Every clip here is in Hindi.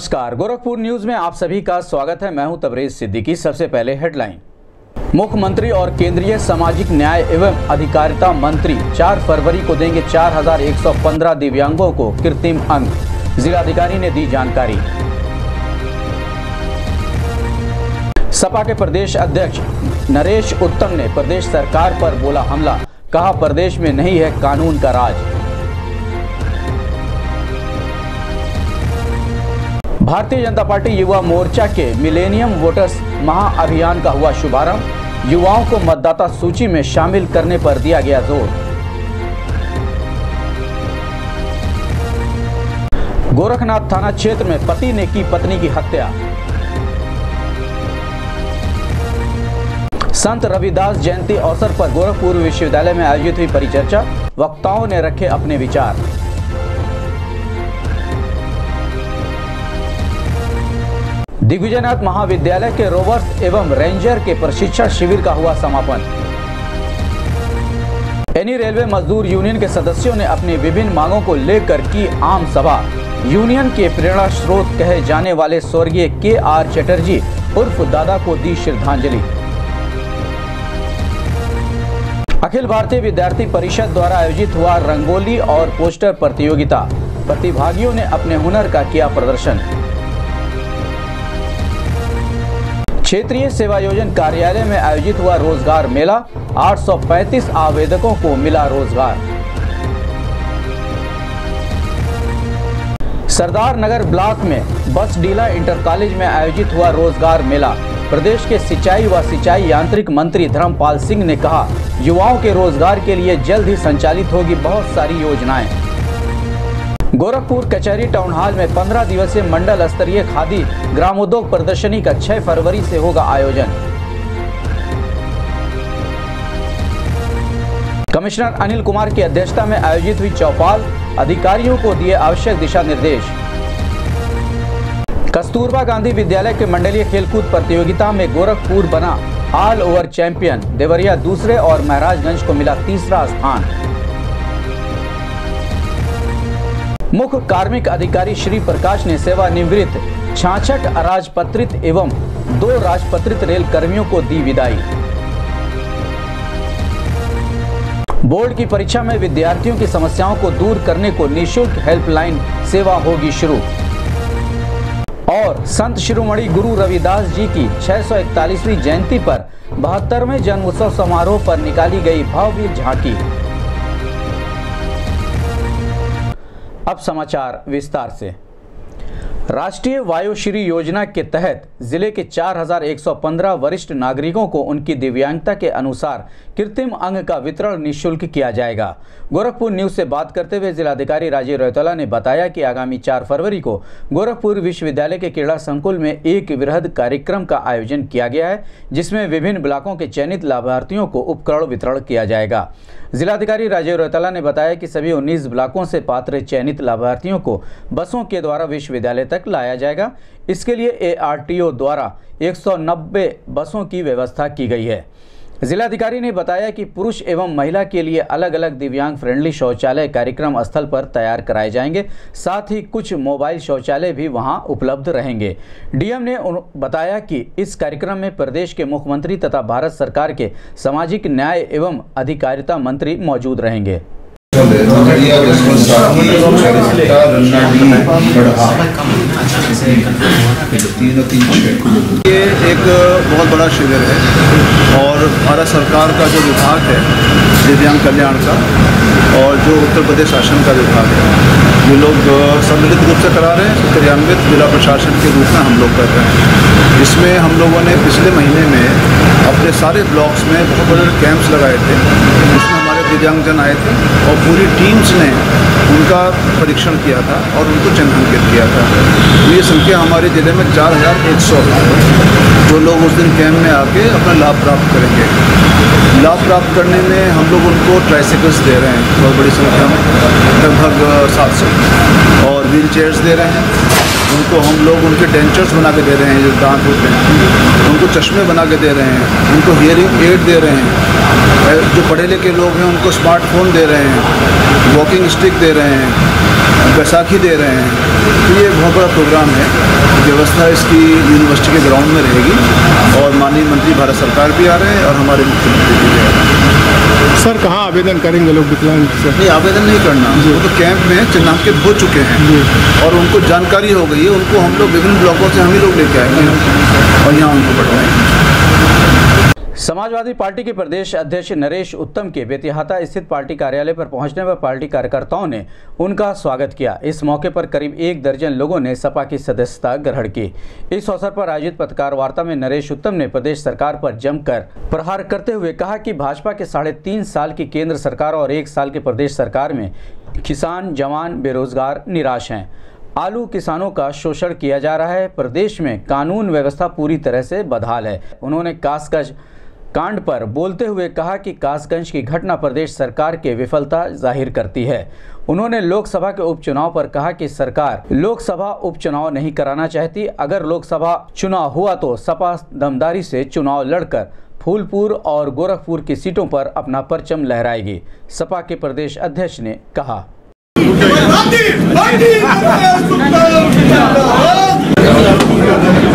नमस्कार गोरखपुर न्यूज़ में आप सभी का स्वागत है। मैं हूँ तबरेज सिद्दीकी। सबसे पहले हेडलाइन। मुख्यमंत्री और केंद्रीय सामाजिक न्याय एवं अधिकारिता मंत्री 4 फरवरी को देंगे 4,115 दिव्यांगों को कृत्रिम अंग। जिलाधिकारी ने दी जानकारी। सपा के प्रदेश अध्यक्ष नरेश उत्तम ने प्रदेश सरकार पर बोला हमला। कहा प्रदेश में नहीं है कानून का राज। भारतीय जनता पार्टी युवा मोर्चा के मिलेनियम वोटर्स महाअभियान का हुआ शुभारंभ। युवाओं को मतदाता सूची में शामिल करने पर दिया गया ज़ोर। गोरखनाथ थाना क्षेत्र में पति ने की पत्नी की हत्या। संत रविदास जयंती अवसर पर गोरखपुर विश्वविद्यालय में आयोजित हुई परिचर्चा। वक्ताओं ने रखे अपने विचार। दिग्विजयनाथ महाविद्यालय के रोवर्स एवं रेंजर के प्रशिक्षण शिविर का हुआ समापन। एनी रेलवे मजदूर यूनियन के सदस्यों ने अपनी विभिन्न मांगों को लेकर की आम सभा। यूनियन के प्रेरणा स्रोत कहे जाने वाले स्वर्गीय के आर चटर्जी उर्फ़ दादा को दी श्रद्धांजलि। अखिल भारतीय विद्यार्थी परिषद द्वारा आयोजित हुआ रंगोली और पोस्टर प्रतियोगिता। प्रतिभागियों ने अपने हुनर का किया प्रदर्शन। क्षेत्रीय सेवा योजन कार्यालय में आयोजित हुआ रोज़गार मेला। 835 आवेदकों को मिला रोज़गार। सरदार नगर ब्लॉक में बस डीला इंटर कॉलेज में आयोजित हुआ रोज़गार मेला। प्रदेश के सिंचाई व सिंचाई यांत्रिक मंत्री धर्मपाल सिंह ने कहा, युवाओं के रोज़गार के लिए जल्द ही संचालित होगी बहुत सारी योजनाएँ। गोरखपुर कचहरी टाउन हॉल में 15 दिवसीय मंडल स्तरीय खादी ग्रामोद्योग प्रदर्शनी का 6 फरवरी से होगा आयोजन। कमिश्नर अनिल कुमार की अध्यक्षता में आयोजित हुई चौपाल, अधिकारियों को दिए आवश्यक दिशा निर्देश। कस्तूरबा गांधी विद्यालय के मंडलीय खेलकूद प्रतियोगिता में गोरखपुर बना ऑल ओवर चैंपियन देवरिया दूसरे और महाराजगंज को मिला तीसरा स्थान। मुख्य कार्मिक अधिकारी श्री प्रकाश ने सेवानिवृत्त, छाछठ अराजपत्रित एवं दो राजपत्रित रेल कर्मियों को दी विदाई। बोर्ड की परीक्षा में विद्यार्थियों की समस्याओं को दूर करने को निशुल्क हेल्पलाइन सेवा होगी शुरू। और संत शिरोमणि गुरु रविदास जी की 641वीं जयंती पर बहत्तरवें जन्म उत्सव समारोह पर निकाली गई भव्य झांकी। अब समाचार विस्तार से। राष्ट्रीय वायुश्री योजना के तहत ज़िले के 4,115 वरिष्ठ नागरिकों को उनकी दिव्यांगता के अनुसार कृत्रिम अंग का वितरण निशुल्क किया जाएगा। गोरखपुर न्यूज़ से बात करते हुए जिलाधिकारी राजीव रौतला ने बताया कि आगामी 4 फरवरी को गोरखपुर विश्वविद्यालय के क्रीड़ा संकुल में एक वृहद कार्यक्रम का आयोजन किया गया है जिसमें विभिन्न ब्लॉकों के चयनित लाभार्थियों को उपकरण वितरण किया जाएगा। जिलाधिकारी राजीव रौतला ने बताया कि सभी 19 ब्लॉकों से पात्र चयनित लाभार्थियों को बसों के द्वारा विश्वविद्यालय तक लाया जाएगा। इसके लिए एआरटीओ द्वारा 190 बसों की व्यवस्था की गई है। जिलाधिकारी ने बताया कि पुरुष एवं महिला के लिए अलग अलग दिव्यांग फ्रेंडली शौचालय कार्यक्रम स्थल पर तैयार कराए जाएँगे। साथ ही कुछ मोबाइल शौचालय भी वहाँ उपलब्ध रहेंगे। डीएम ने बताया कि इस कार्यक्रम में प्रदेश के मुख्यमंत्री तथा भारत सरकार के सामाजिक न्याय एवं अधिकारिता मंत्री मौजूद रहेंगे। ये एक बहुत बड़ा शिविर है और भारत सरकार का जो विभाग है, दिव्यांग कल्याण का, और जो उत्तर प्रदेश शासन का विभाग है, ये लोग सम्मिलित रूप से करा रहे हैं क्रियान्वित जिला प्रशासन के रूप में हम लोग कर रहे हैं। इसमें हम लोगों ने पिछले महीने में अपने सारे ब्लॉक्स में बहुत बड़े कैंप्स लगाए थे, जिसमें हमारे दिव्यांगजन आए थे, और पूरी टीम्स ने उनका परीक्षण किया था और उनको चिन्हांकित किया था। तो ये संख्या हमारे ज़िले में चार हज़ार एक सौ जो लोग उस दिन कैंप में आके अपना लाभ प्राप्त करेंगे। लाभ प्राप्त करने में हम लोग उनको ट्राईसाइकल्स दे रहे हैं। बहुत बड़ी संख्या में। लगभग सात सौ। और व्हील चेयर्स दे रहे हैं। उनको हम लोग उनके डेंचर्स बना के दे रहे हैं, जो दांत होते हैं। उनको चश्मे बना के दे रहे हैं, उनको हियरिंग एड दे रहे हैं। जो पढ़े लिखे लोग हैं, उनको स्मार्टफ़ोन दे रहे हैं वॉकिंग स्टिक दे रहे हैं, बैसाखी दे रहे हैं। तो ये बहुत बड़ा प्रोग्राम है। व्यवस्था इसकी यूनिवर्सिटी के ग्राउंड में रहेगी और माननीय मंत्री, भारत सरकार भी आ रहे हैं और हमारे मुख्यमंत्री भी आ रहे हैं। सर कहाँ आवेदन करेंगे लोग विकलांग सर? नहीं आवेदन नहीं करना। वो तो कैंप में चिन्हांकित हो चुके हैं। और उनको जानकारी हो गई है उनको हम लोग विभिन्न ब्लॉकों से हम ही लोग लेके आएँगे। और यहाँ उनको पढ़वाएँगे। समाजवादी पार्टी के प्रदेश अध्यक्ष नरेश उत्तम के बेतिहाता स्थित पार्टी कार्यालय पर पहुँचने पर पार्टी कार्यकर्ताओं ने उनका स्वागत किया। इस मौके पर करीब एक दर्जन लोगों ने सपा की सदस्यता ग्रहण की। इस अवसर पर आयोजित पत्रकार वार्ता में नरेश उत्तम ने प्रदेश सरकार पर जमकर प्रहार करते हुए कहा कि भाजपा के साढ़े तीन साल की केंद्र सरकार और एक साल के प्रदेश सरकार में किसान, जवान, बेरोजगार निराश हैं। आलू किसानों का शोषण किया जा रहा है। प्रदेश में कानून व्यवस्था पूरी तरह से बदहाल है। उन्होंने कासगंज कांड पर बोलते हुए कहा कि कासगंज की घटना प्रदेश सरकार के विफलता ज़ाहिर करती है। उन्होंने लोकसभा के उपचुनाव पर कहा कि सरकार लोकसभा उपचुनाव नहीं कराना चाहती। अगर लोकसभा चुनाव हुआ तो सपा दमदारी से चुनाव लड़कर फूलपुर और गोरखपुर की सीटों पर अपना परचम लहराएगी, सपा के प्रदेश अध्यक्ष ने कहा।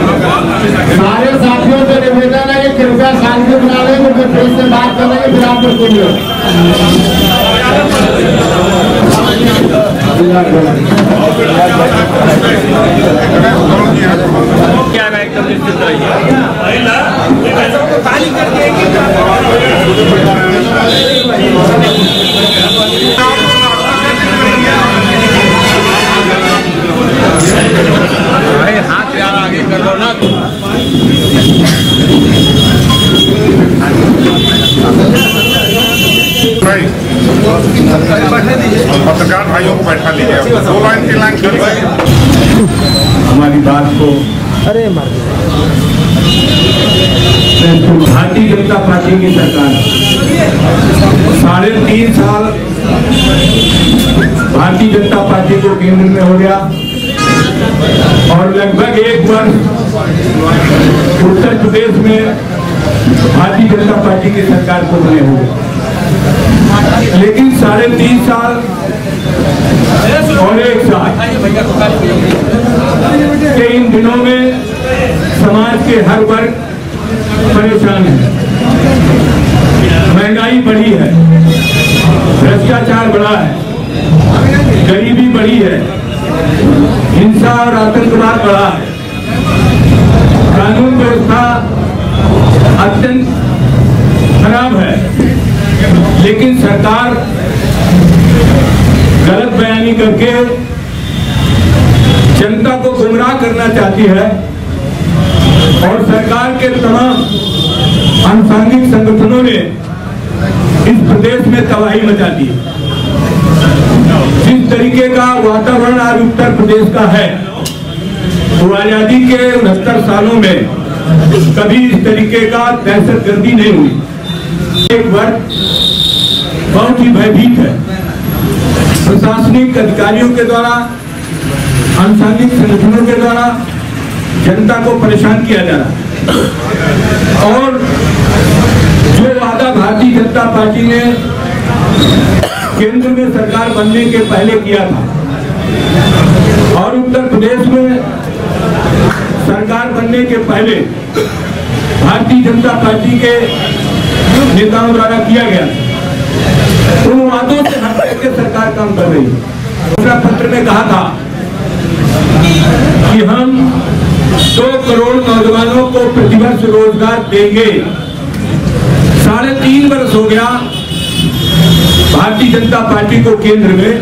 सारे साथियों से निवेदन है कि कृपया शांति बना लें क्योंकि प्रेस से बात करेंगे फिर आप क्या मैं एकदम निश्चित रहिए की सरकार। साढ़े तीन साल भारतीय जनता पार्टी को केंद्र में हो गया और लगभग एक वर्ष उत्तर प्रदेश में भारतीय जनता पार्टी की सरकार को बने हुए लेकिन साढ़े तीन साल और एक साल इन दिनों में समाज के हर वर्ग परेशान है। महँगाई बढ़ी है। भ्रष्टाचार बढ़ा है। गरीबी बढ़ी है। हिंसा और आतंकवाद बढ़ा है। कानून व्यवस्था अत्यंत खराब है। लेकिन सरकार गलत बयानी करके जनता को गुमराह करना चाहती है और सरकार के तमाम अनुसांगिक संगठनों ने इस प्रदेश में तबाही मचा दी। जिस तरीके का वातावरण आज उत्तर प्रदेश का है तो आज़ादी के उनहत्तर सालों में कभी इस तरीके का दहशत गर्दी नहीं हुई। एक वर्ग बहुत ही भयभीत है। प्रशासनिक अधिकारियों के द्वारा अनुसांगिक संगठनों के द्वारा जनता को परेशान किया जा रहा है। और वादा भारतीय जनता पार्टी ने केंद्र में सरकार बनने के पहले किया था। और उत्तर प्रदेश में सरकार बनने के पहले भारतीय जनता पार्टी के नेताओं द्वारा किया गया उन वादों से हट करके सरकार काम कर रही है। पत्र में कहा था कि हम दो करोड़ नौजवानों को प्रतिवर्ष रोज़गार देंगे। साढ़े तीन वर्ष हो गया भारतीय जनता पार्टी को केंद्र में।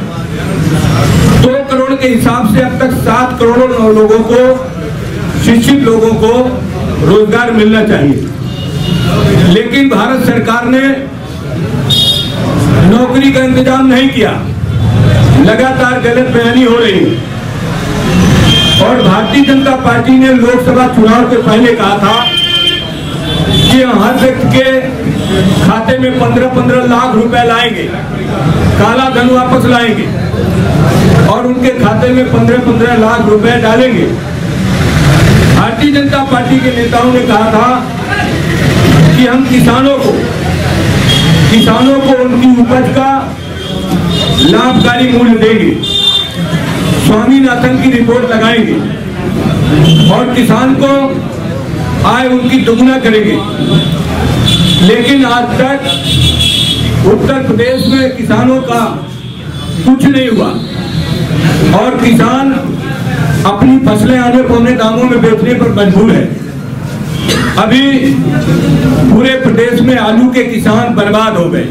दो करोड़ के हिसाब से अब तक सात करोड़ लोगों को, शिक्षित लोगों को रोज़गार मिलना चाहिए। लेकिन भारत सरकार ने नौकरी का इंतज़ाम नहीं किया। लगातार गलत बयानी हो रही है। और भारतीय जनता पार्टी ने लोकसभा चुनाव के पहले कहा था कि हर व्यक्ति के खाते में पंद्रह पंद्रह लाख रुपए लाएँगे, काला धन वापस लाएँगे, और उनके खाते में पंद्रह पंद्रह लाख रुपए डालेंगे। भारतीय जनता पार्टी के नेताओं ने कहा था कि हम किसानों को किसानों को उनकी उपज का लाभकारी मूल्य देंगे, स्वामीनाथन की रिपोर्ट लगाएँगे, और किसान को आय उनकी दुगना करेंगे। लेकिन आज तक उत्तर प्रदेश में किसानों का कुछ नहीं हुआ। और किसान अपनी फ़सलें आने पौने दामों में बेचने पर मजबूर है। अभी पूरे प्रदेश में आलू के किसान बर्बाद हो गए।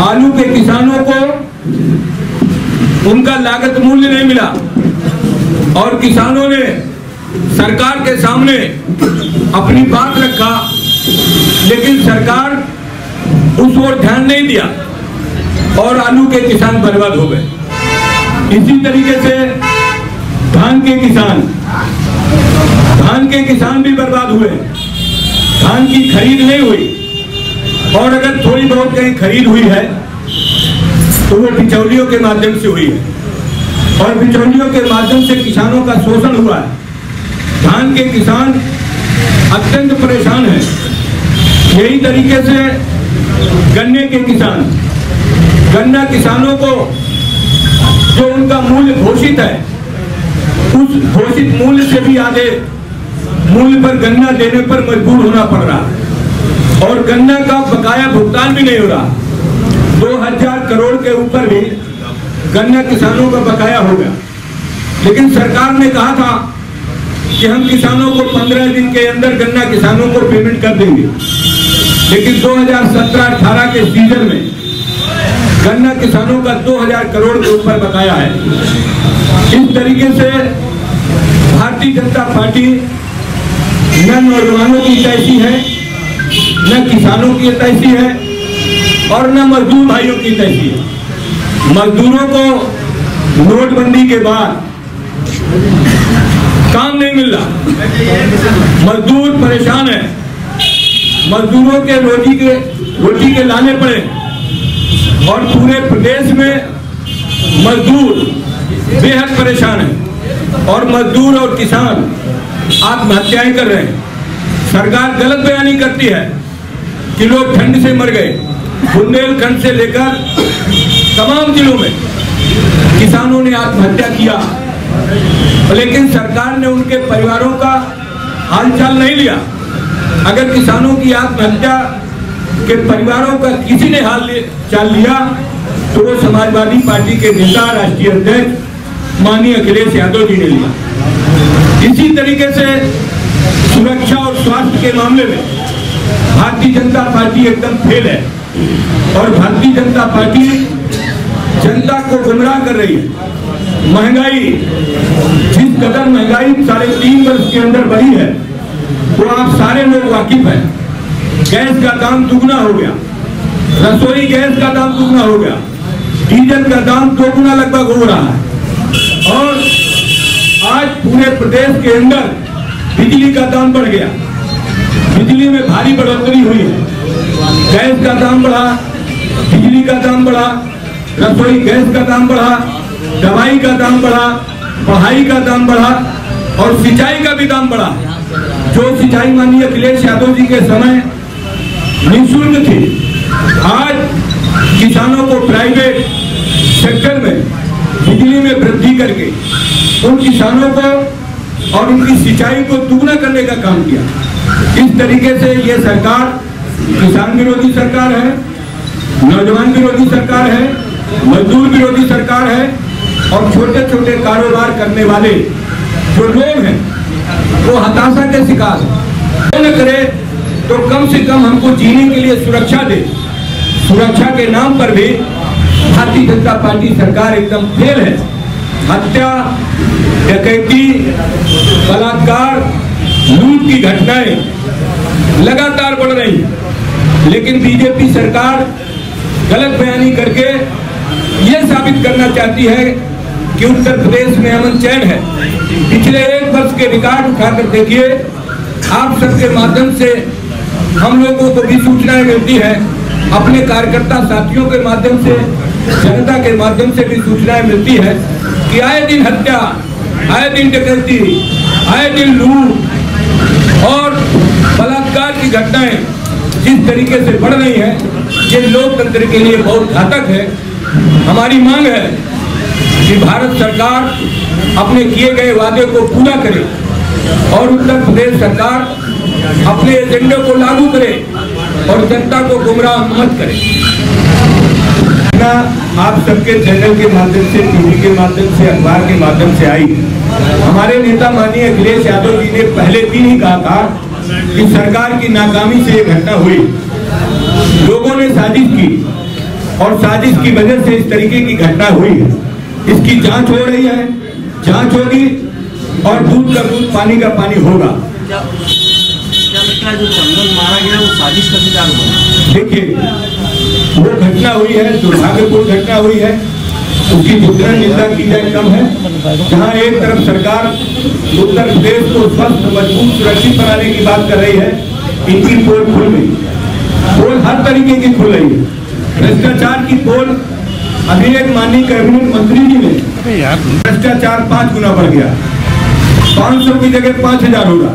आलू के किसानों को उनका लागत मूल्य नहीं मिला। और किसानों ने सरकार के सामने अपनी बात रखा, लेकिन सरकार उस ओर ध्यान नहीं दिया और आलू के किसान बर्बाद हो गए। इसी तरीके से धान के किसान, धान के किसान भी बर्बाद हुए। धान की खरीद नहीं हुई। और अगर थोड़ी बहुत कहीं खरीद हुई है तो वो बिचौलियों के माध्यम से हुई है। और बिचौलियों के माध्यम से किसानों का शोषण हुआ है। धान के किसान अत्यंत परेशान हैं। यही तरीके से गन्ने के किसान, गन्ना किसानों को जो उनका मूल्य घोषित है, उस घोषित मूल्य से भी आगे मूल्य पर गन्ना देने पर मजबूर होना पड़ रहा और गन्ना का बकाया भुगतान भी नहीं हो रहा। दो हज़ार करोड़ के ऊपर भी गन्ना किसानों का बकाया हो गया। लेकिन सरकार ने कहा था कि हम किसानों को पंद्रह दिन के अंदर गन्ना किसानों को पेमेंट कर देंगे। लेकिन 2017-18 के सीज़न में गन्ना किसानों का 2000 करोड़ के ऊपर बकाया है। इस तरीके से भारतीय जनता पार्टी न नौजवानों की तैसी है, न किसानों की तैसी है और न मजदूर भाइयों की तैसी है। मजदूरों को नोटबंदी के बाद काम नहीं मिल रहा। मजदूर परेशान है। मजदूरों के रोटी के रोटी के लाने पड़े। और पूरे प्रदेश में मजदूर बेहद परेशान है। और मजदूर और किसान आत्महत्याएँ कर रहे हैं। सरकार गलत बयानी करती है कि लोग ठंड से मर गए। बुंदेलखंड से लेकर तमाम जिलों में किसानों ने आत्महत्या किया। लेकिन सरकार ने उनके परिवारों का हालचाल नहीं लिया। अगर किसानों की आत्महत्या के परिवारों का किसी ने हाल चाल लिया तो वो समाजवादी पार्टी के नेता, राष्ट्रीय अध्यक्ष, माननीय अखिलेश यादव जी ने लिया। इसी तरीके से सुरक्षा और स्वास्थ्य के मामले में भारतीय जनता पार्टी एकदम फेल है। और भारतीय जनता पार्टी जनता को गुमराह कर रही है। महँगाई, जिस कदर महँगाई साढ़े तीन वर्ष के अंदर बढ़ी है, वो आप सारे लोग वाकिफ हैं। गैस का दाम दुगना हो गया। रसोई गैस का दाम दुगना हो गया। डीजल का दाम दोगुना लगभग हो रहा है। और आज पूरे प्रदेश के अंदर बिजली का दाम बढ़ गया। बिजली में भारी बढ़ोतरी हुई है। गैस का दाम बढ़ा, बिजली का दाम बढ़ा, रसोई गैस का दाम बढ़ा दवाई का दाम बढ़ा, पढ़ाई का दाम बढ़ा और सिंचाई का भी दाम बढ़ा। जो सिंचाई माननीय अखिलेश यादव जी के समय निःशुल्क थी, आज किसानों को प्राइवेट सेक्टर में बिजली में वृद्धि करके उन किसानों को और उनकी सिंचाई को दुगना करने का काम किया। इस तरीके से ये सरकार किसान विरोधी सरकार है, नौजवान विरोधी सरकार है, मजदूर विरोधी सरकार है और छोटे छोटे कारोबार करने वाले जो लोग हैं, वो हताशा के शिकार न करे तो कम से कम हमको जीने के लिए सुरक्षा दे। सुरक्षा के नाम पर भी भारतीय जनता पार्टी सरकार एकदम फेल है। हत्या, डकैती, बलात्कार, लूट की घटनाएँ लगातार बढ़ रही हैं। लेकिन बीजेपी सरकार गलत बयानी करके ये साबित करना चाहती है कि उत्तर प्रदेश में अमन चैन है। पिछले एक वर्ष के रिकॉर्ड उठाकर देखिए, आप सबके माध्यम से हम लोगों को भी सूचनाएँ मिलती है। अपने कार्यकर्ता साथियों के माध्यम से, जनता के माध्यम से भी सूचनाएँ मिलती है कि आए दिन हत्या, आए दिन डकैती, आए दिन लूट और बलात्कार की घटनाएँ जिस तरीके से बढ़ रही हैं, ये लोकतंत्र के लिए बहुत घातक है। हमारी मांग है कि भारत सरकार अपने किए गए वादे को पूरा करे और उत्तर प्रदेश सरकार अपने एजेंडे को लागू करे और जनता को गुमराह मत करे। आप सबके चैनल के माध्यम से, टीवी के माध्यम से, अखबार के माध्यम से आई। हमारे नेता माननीय अखिलेश यादव जी ने पहले दिन ही कहा था कि सरकार की नाकामी से ये घटना हुई। लोगों ने साजिश की और साजिश की वजह से इस तरीके की घटना हुई है। इसकी जाँच हो रही है। जाँच होगी और दूध का दूध पानी का पानी होगा। क्या लगता है जो चंदन मारा गया वो साजिश का शिकार हुआ? देखिए वो घटना हुई है दुर्भाग्यपूर्ण घटना हुई है। उसकी जितना निंदा की जाए कम है। जहाँ एक तरफ़ सरकार उत्तर प्रदेश को स्वस्थ मज़बूत सुरक्षित बनाने की बात कर रही है इनकी पोल खुल गई। पोल हर तरीके की खुल रही है। भ्रष्टाचार की पोल अभी एक माननीय कैबिनेट मंत्री जी ने भ्रष्टाचार पाँच गुना बढ़ गया। पाँच सौ की जगह पाँच हज़ार होगा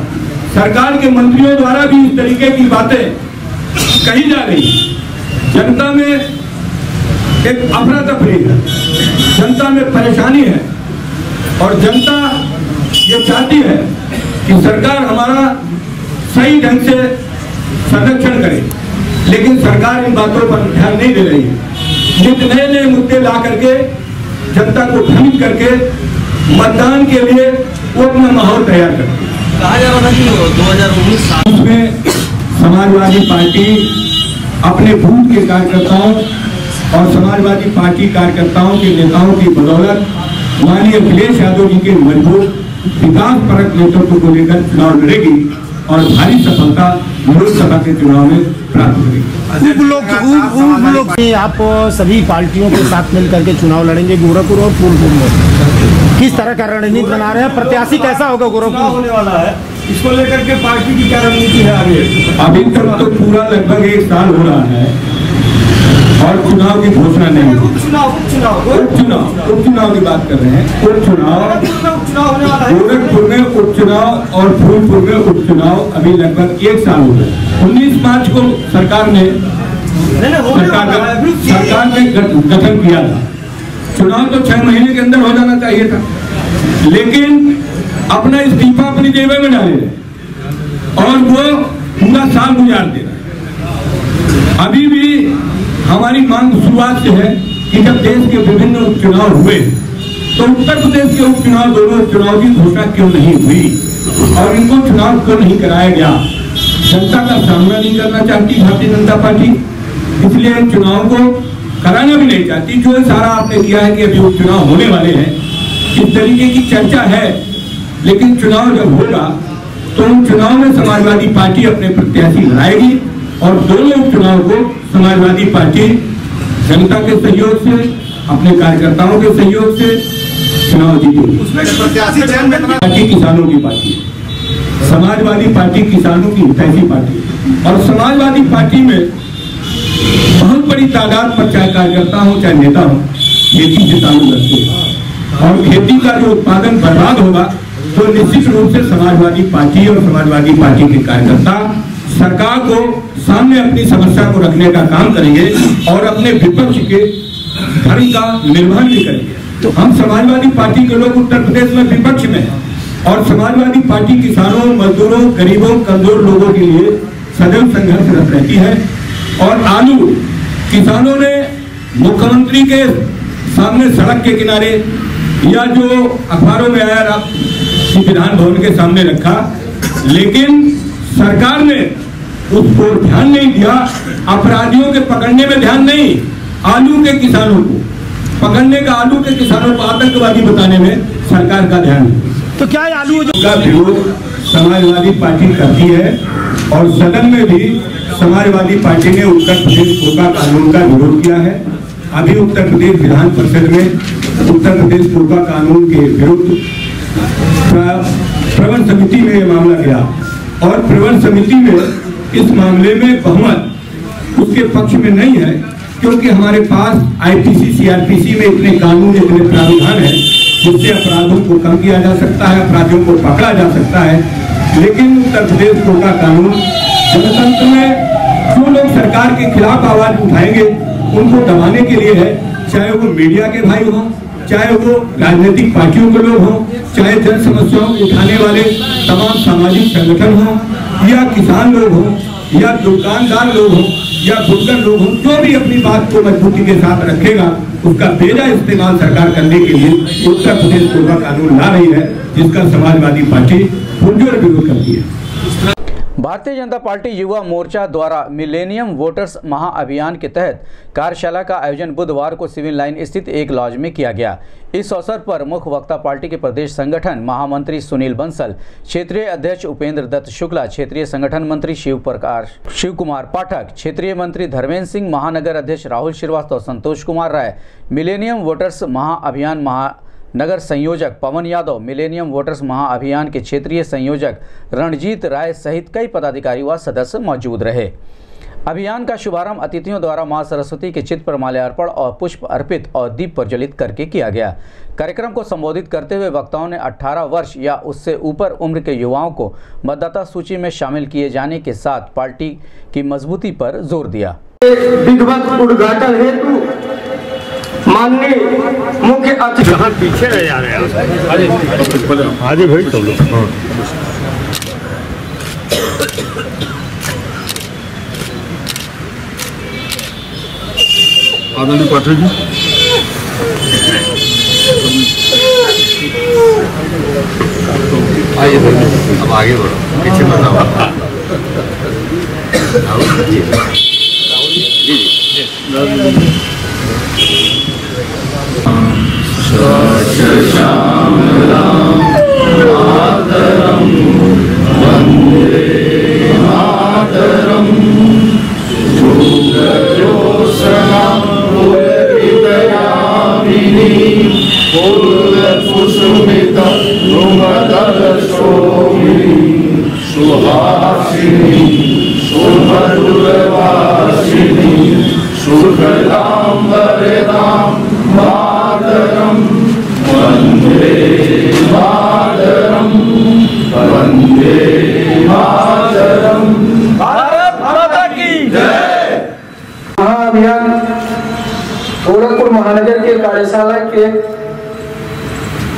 सरकार के मंत्रियों द्वारा भी इस तरीके की बातें कही जा रही जनता में एक अफरा तफरी है। जनता में परेशानी है। और जनता ये चाहती है कि सरकार हमारा सही ढंग से संरक्षण करे। लेकिन सरकार इन बातों पर ध्यान नहीं दे रही है। नित नए नए मुद्दे ला करके जनता को भ्रमित करके मतदान के लिए वो अपना माहौल तैयार करती कहा जा रहा था कि दो हज़ार उन्नीस साल उसमें समाजवादी पार्टी अपने बूथ के कार्यकर्ताओं और समाजवादी पार्टी कार्यकर्ताओं के नेताओं की बदौलत माननीय अखिलेश यादव जी के मज़बूत विकास परक नेतृत्व को लेकर चुनाव लड़ेगी और भारी सफलता लोकसभा के चुनाव में उप उप आप सभी पार्टियों के साथ मिलकर के चुनाव लड़ेंगे गोरखपुर और फूलपुर में। किस तरह का रणनीति बना रहे हैं? प्रत्याशी कैसा होगा गोरखपुर? होने वाला है। इसको लेकर के पार्टी की क्या रणनीति है आगे? अभी तक तो पूरा लगभग एक साल हो रहा है और चुनाव की घोषणा नहीं हुई। उपचुनाव उपचुनाव। उपचुनाव उपचुनाव की बात कर रहे हैं। उपचुनाव उपचुनाव होने वाला गोरखपुर में उपचुनाव और फूलपुर में उपचुनाव अभी लगभग एक साल हो गए। उन्नीस मार्च को सरकार ने सरकार का सरकार ने गठन किया था। चुनाव तो छह महीने के अंदर हो जाना चाहिए था। लेकिन अपना इस्तीफा अपनी जेबे में डाले और वो पूरा साल गुजार दे रहे अभी भी हमारी मांग शुरुआत से है कि जब देश के विभिन्न उपचुनाव हुए तो उत्तर प्रदेश के उपचुनाव दोनों उपचुनाव की घोषणा क्यों नहीं हुई? और इनको चुनाव क्यों नहीं कराया गया? जनता का सामना नहीं करना चाहती भारतीय जनता पार्टी। इसलिए इन चुनाव को कराना भी नहीं चाहती। जो सारा आपने किया है कि अभी उपचुनाव होने वाले हैं इस तरीके की चर्चा है लेकिन चुनाव जब होगा तो उन चुनाव में समाजवादी पार्टी अपने प्रत्याशी लड़ाएगी और दोनों उपचुनाव को समाजवादी पार्टी जनता के सहयोग से अपने कार्यकर्ताओं के सहयोग से चुनाव जीतेगी। उसमें प्रत्याशी चयन में पार्टी किसानों की पार्टी है। समाजवादी पार्टी किसानों की हितैषी पार्टी। और समाजवादी पार्टी में बहुत बड़ी तादाद पर चाहे कार्यकर्ता हो चाहे नेता हो खेती से ताल्लुक रखते हैं। और खेती का जो उत्पादन बर्बाद होगा तो निश्चित रूप से समाजवादी पार्टी और समाजवादी पार्टी के कार्यकर्ता सरकार को सामने अपनी समस्या को रखने का काम करेंगे और अपने विपक्ष के धर्म का निर्वहन भी करेंगे। तो हम समाजवादी पार्टी के लोग उत्तर प्रदेश में विपक्ष में हैं। और समाजवादी पार्टी किसानों, मजदूरों, गरीबों, कमज़ोर लोगों के लिए सदैव संघर्षरत रहती है। और आलू, किसानों ने मुख्यमंत्री के सामने सड़क के किनारे या जो अखबारों में आया विधान भवन के सामने रखा, लेकिन सरकार ने उस पर ध्यान नहीं दिया, अपराधियों के पकड़ने में ध्यान नहीं, आलू के किसानों को, पकड़ने का आलू के किसानों को आतंकवादी बताने में सरकार का ध्यान। तो क्या ये आलू का विरोध समाजवादी पार्टी करती है और सदन में भी समाजवादी पार्टी ने उत्तर प्रदेश कोटा कानून का विरोध किया है। अभी उत्तर प्रदेश विधान परिषद में उत्तर प्रदेश कोटा कानून के विरुद्ध प्र- प्रवर समिति में ये मामला गया और प्रवर समिति में इस मामले में बहुमत उसके पक्ष में नहीं है, क्योंकि हमारे पास आईपीसी सीआरपीसी में इतने कानून, इतने प्रावधान है। जिससे अपराधों को कम किया जा सकता है, अपराधियों को पकड़ा जा सकता है। लेकिन उत्तर प्रदेश कोटा कानून, जनतंत्र में जो लोग सरकार के खिलाफ आवाज़ उठाएँगे, उनको दबाने के लिए है, चाहे वो मीडिया के भाई हों, चाहे वो राजनीतिक पार्टियों के लोग हों, चाहे जन समस्याओं उठाने वाले तमाम सामाजिक संगठन हों, या किसान लोग हों, या दुकानदार लोग हों, या बुनकर लोग हों, जो भी अपनी बात को मजबूती के साथ रखेगा उसका बेजा इस्तेमाल सरकार करने के लिए उत्तर प्रदेश कोटा कानून ला रही है, जिसका समाजवादी पार्टी पुरजोर विरोध करती है। भारतीय जनता पार्टी युवा मोर्चा द्वारा मिलेनियम वोटर्स महाअभियान के तहत कार्यशाला का आयोजन बुधवार को सिविल लाइन स्थित एक लॉज में किया गया। इस अवसर पर मुख्य वक्ता पार्टी के प्रदेश संगठन महामंत्री सुनील बंसल, क्षेत्रीय अध्यक्ष उपेंद्र दत्त शुक्ला, क्षेत्रीय संगठन मंत्री शिव प्रकाश, शिव कुमार पाठक, क्षेत्रीय मंत्री धर्मेंद्र सिंह, महानगर अध्यक्ष राहुल श्रीवास्तव, संतोष कुमार राय, मिलेनियम वोटर्स महाअभियान महा नगर संयोजक पवन यादव, मिलेनियम वोटर्स महाअभियान के क्षेत्रीय संयोजक रणजीत राय सहित कई पदाधिकारी व सदस्य मौजूद रहे। अभियान का शुभारंभ अतिथियों द्वारा माँ सरस्वती के चित्र पर माल्यार्पण और पुष्प अर्पित और दीप प्रज्वलित करके किया गया। कार्यक्रम को संबोधित करते हुए वक्ताओं ने 18 वर्ष या उससे ऊपर उम्र के युवाओं को मतदाता सूची में शामिल किए जाने के साथ पार्टी की मजबूती पर ज़ोर दिया। उद्घाटन हेतु माननीय मुख्य अतिथि। जहाँ पीछे रह जा रहे हैं आगे भाई तो आदरणीय पाठक जी। आइए अब आगे बढ़ो। पीछे मत आओ। महाअभियान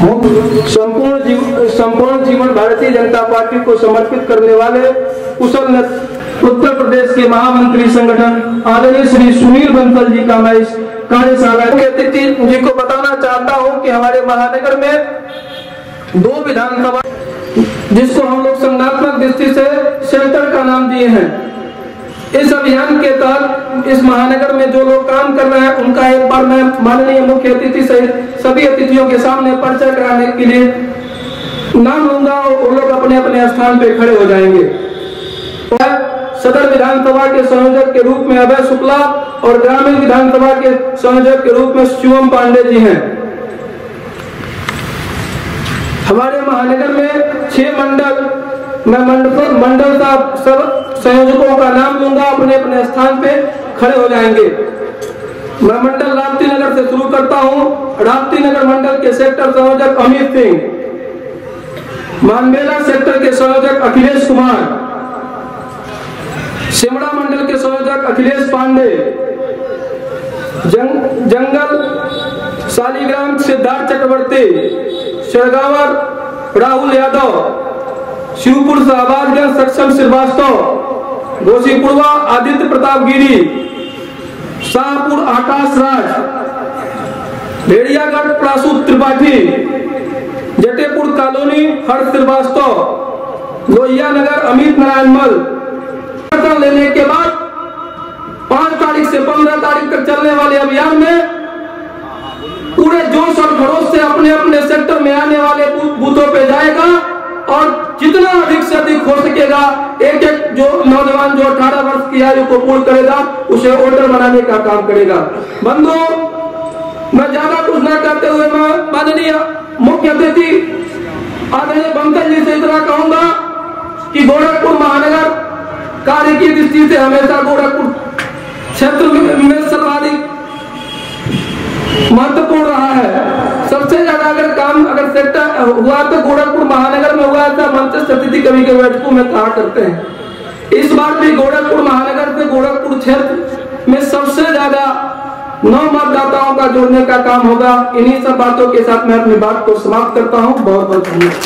संपूर्ण जीव संपूर्ण जीवन भारतीय जनता पार्टी को समर्पित करने वाले कुशल उत्तर प्रदेश के महामंत्री संगठन आदरणीय श्री सुनील बंसल जी का मैं इस कार्यशाला के अतिथि जी को बताना चाहता हूँ कि हमारे महानगर में दो विधानसभा जिसको हम लोग संज्ञात्मक दृष्टि से सेंटर का नाम दिए हैं इस अभियान के तहत इस महानगर में जो लोग काम कर रहे हैं, उनका एक बार मैं माननीय मुख्य अतिथि सहित सभी अतिथियों के सामने परिचय कराने के लिए नाम लूँगा और वो लोग अपने अपने स्थान पे खड़े हो जाएँगे। सदर विधानसभा के संयोजक के रूप में अभय शुक्ला और ग्रामीण विधानसभा के संयोजक के रूप में शिवम पांडे जी हैं। हमारे महानगर में छह मंडल मैं मंडल मंडल का सब संयोजकों का नाम लूँगा अपने अपने स्थान पे खड़े हो जाएँगे। मैं मंडल राप्ती नगर से शुरू करता हूँ। राप्ती नगर मंडल के सेक्टर संयोजक अमित सिंह। मानमेला सेक्टर के संयोजक अखिलेश कुमार। सिमड़ा मंडल के संयोजक अखिलेश पांडे। जंग, जंगल शालीग्राम सिद्धार्थ चक्रवर्ती। शेरगावर राहुल यादव। शिवपुर शाहबाजगंज सक्षम श्रीवास्तव, गोसीपुरवा आदित्य प्रताप गिरी, शाहपुर आकाश राज भेड़ियागढ़ प्रासूत त्रिपाठी, जटेपुर कॉलोनी हर्ष श्रीवास्तव, लोहिया नगर अमित नारायण मल। लेने के बाद पाँच तारीख से पंद्रह तारीख तक चलने वाले अभियान में पूरे जोश और खरोश से अपने अपने सेक्टर में आने वाले बूथों पे जाएगा। और जितना अधिक से अधिक हो सकेगा, एक एक जो नौजवान जो 18 वर्ष की आयु को पूर्ण करेगा, उसे ऑर्डर बनाने का काम करेगा। बंधु, मैं ज़्यादा कुछ ना करते हुए मैं माननीय मुख्य अतिथि आदरणीय बंकल जी से इतना कहूँगा कि गोरखपुर महानगर कार्य की दृष्टि से हमेशा गोरखपुर क्षेत्र में सर्वाधिक महत्वपूर्ण रहा है। सबसे ज़्यादा अगर काम अगर सेक्टर हुआ तो गोरखपुर महानगर में हुआ था मंच स्थिति कभी के बैठकों, में कहा करते हैं। इस बार भी गोरखपुर महानगर से गोरखपुर क्षेत्र में सबसे ज़्यादा नौ मतदाताओं का जोड़ने का काम होगा। इन्हीं सब बातों के साथ मैं अपनी बात को समाप्त करता हूँ। बहुत बहुत धन्यवाद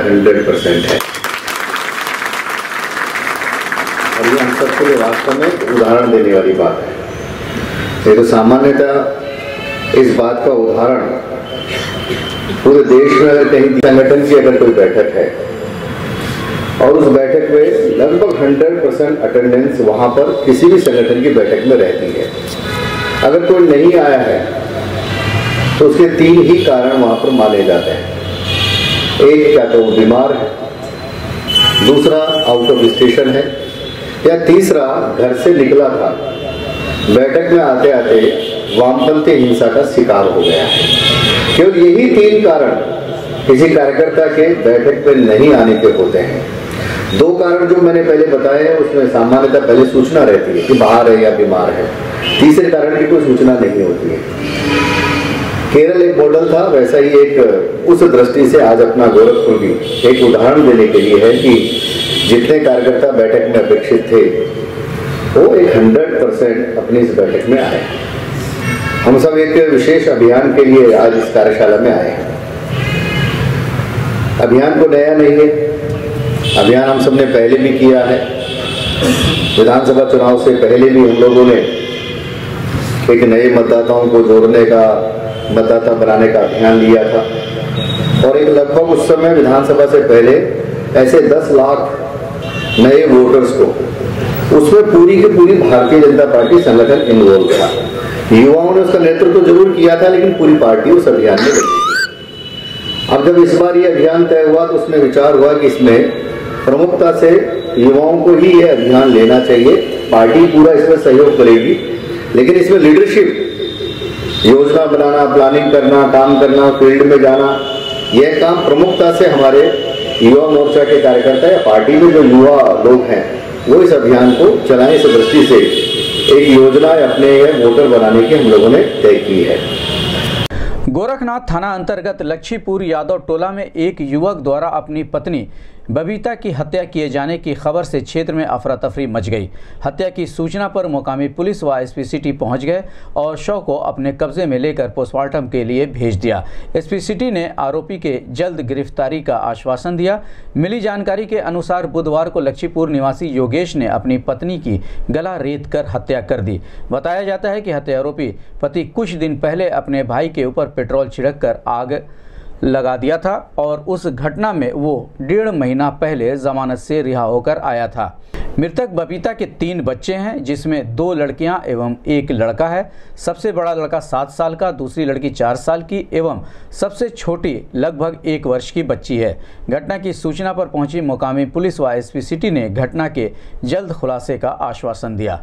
हंड्रेड परसेंट है? और ये हम सबके लिए वास्तव में उदाहरण देने वाली बात है। ये तो सामान्यतः इस बात का उदाहरण पूरे देश में अगर कहीं संगठन की अगर कोई बैठक है और उस बैठक में लगभग 100 परसेंट अटेंडेंस वहाँ पर किसी भी संगठन की बैठक में रहती है। अगर कोई नहीं आया है तो उसके तीन ही कारण वहाँ पर माने जाते हैं। एक, क्या तो वो बीमार है। दूसरा आउट ऑफ़ स्टेशन है। या तीसरा, घर से निकला था। बैठक में आते आते वामपंथी हिंसा का शिकार हो गया है। केवल यही तीन कारण किसी कार्यकर्ता के बैठक में नहीं आने के होते हैं। दो कारण जो मैंने पहले बताए हैं, उसमें सामान्यतः पहले सूचना रहती है कि बाहर है या बीमार है। तीसरे कारण की कोई सूचना नहीं होती है। केरल एक मॉडल था, वैसा ही एक, उस दृष्टि से आज अपना गोरखपुर भी एक उदाहरण देने के लिए है कि जितने कार्यकर्ता बैठक में अपेक्षित थे, वो एक हंड्रेड परसेंट अपनी इस बैठक में आए। हम सब एक विशेष अभियान के लिए आज इस कार्यशाला में आए हैं। अभियान को नया नहीं है अभियान हम सबने पहले भी किया है। विधानसभा चुनाव से पहले भी हम लोगों ने एक नए मतदाताओं को जोड़ने का, मतदाता बनाने का अभियान लिया था। और एक लगभग उस समय विधानसभा से पहले ऐसे 10 लाख नए वोटर्स को उसमें पूरी की पूरी भारतीय जनता पार्टी संगठन इन्वॉल्व था। युवाओं ने उसका नेतृत्व तो ज़रूर किया था, लेकिन पूरी पार्टी उस अभियान में अब जब इस बार ये अभियान तय हुआ तो उसमें विचार हुआ कि इसमें प्रमुखता से युवाओं को ही ये अभियान लेना चाहिए। पार्टी पूरा इसमें सहयोग करेगी। लेकिन इसमें लीडरशिप योजना बनाना प्लानिंग करना, काम करना फ़ील्ड में जाना, यह काम प्रमुखता से हमारे युवा मोर्चा के कार्यकर्ता या पार्टी में जो युवा लोग हैं, वो इस अभियान को चलाने इस दृष्टि से एक योजना अपने वोटर बनाने की हम लोगों ने तय की है। गोरखनाथ थाना अंतर्गत लक्ष्मीपुर यादव टोला में एक युवक द्वारा अपनी पत्नी बबीता की हत्या किए जाने की खबर से क्षेत्र में अफरा तफरी मच गई। हत्या की सूचना पर मुकामी पुलिस व एसपी सिटी पहुँच गए और शव को अपने कब्जे में लेकर पोस्टमार्टम के लिए भेज दिया। एसपी सिटी ने आरोपी के जल्द गिरफ्तारी का आश्वासन दिया। मिली जानकारी के अनुसार बुधवार को लक्ष्मीपुर निवासी योगेश ने अपनी पत्नी की गला रेत कर हत्या कर दी। बताया जाता है कि हत्या आरोपी पति कुछ दिन पहले अपने भाई के ऊपर पेट्रोल छिड़क कर आग लगा दिया था और उस घटना में वो डेढ़ महीना पहले जमानत से रिहा होकर आया था। मृतक बबीता के तीन बच्चे हैं, जिसमें दो लड़कियाँ एवं एक लड़का है। सबसे बड़ा लड़का सात साल का, दूसरी लड़की चार साल की एवं सबसे छोटी लगभग एक वर्ष की बच्ची है। घटना की सूचना पर पहुँची मुकामी पुलिस व एसपी सिटी ने घटना के जल्द खुलासे का आश्वासन दिया।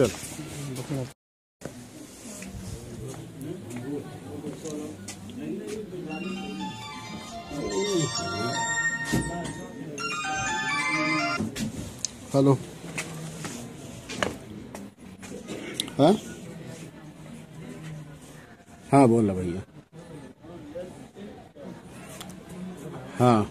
चल। हेलो। हाँ? हाँ बोला भैया। हाँ।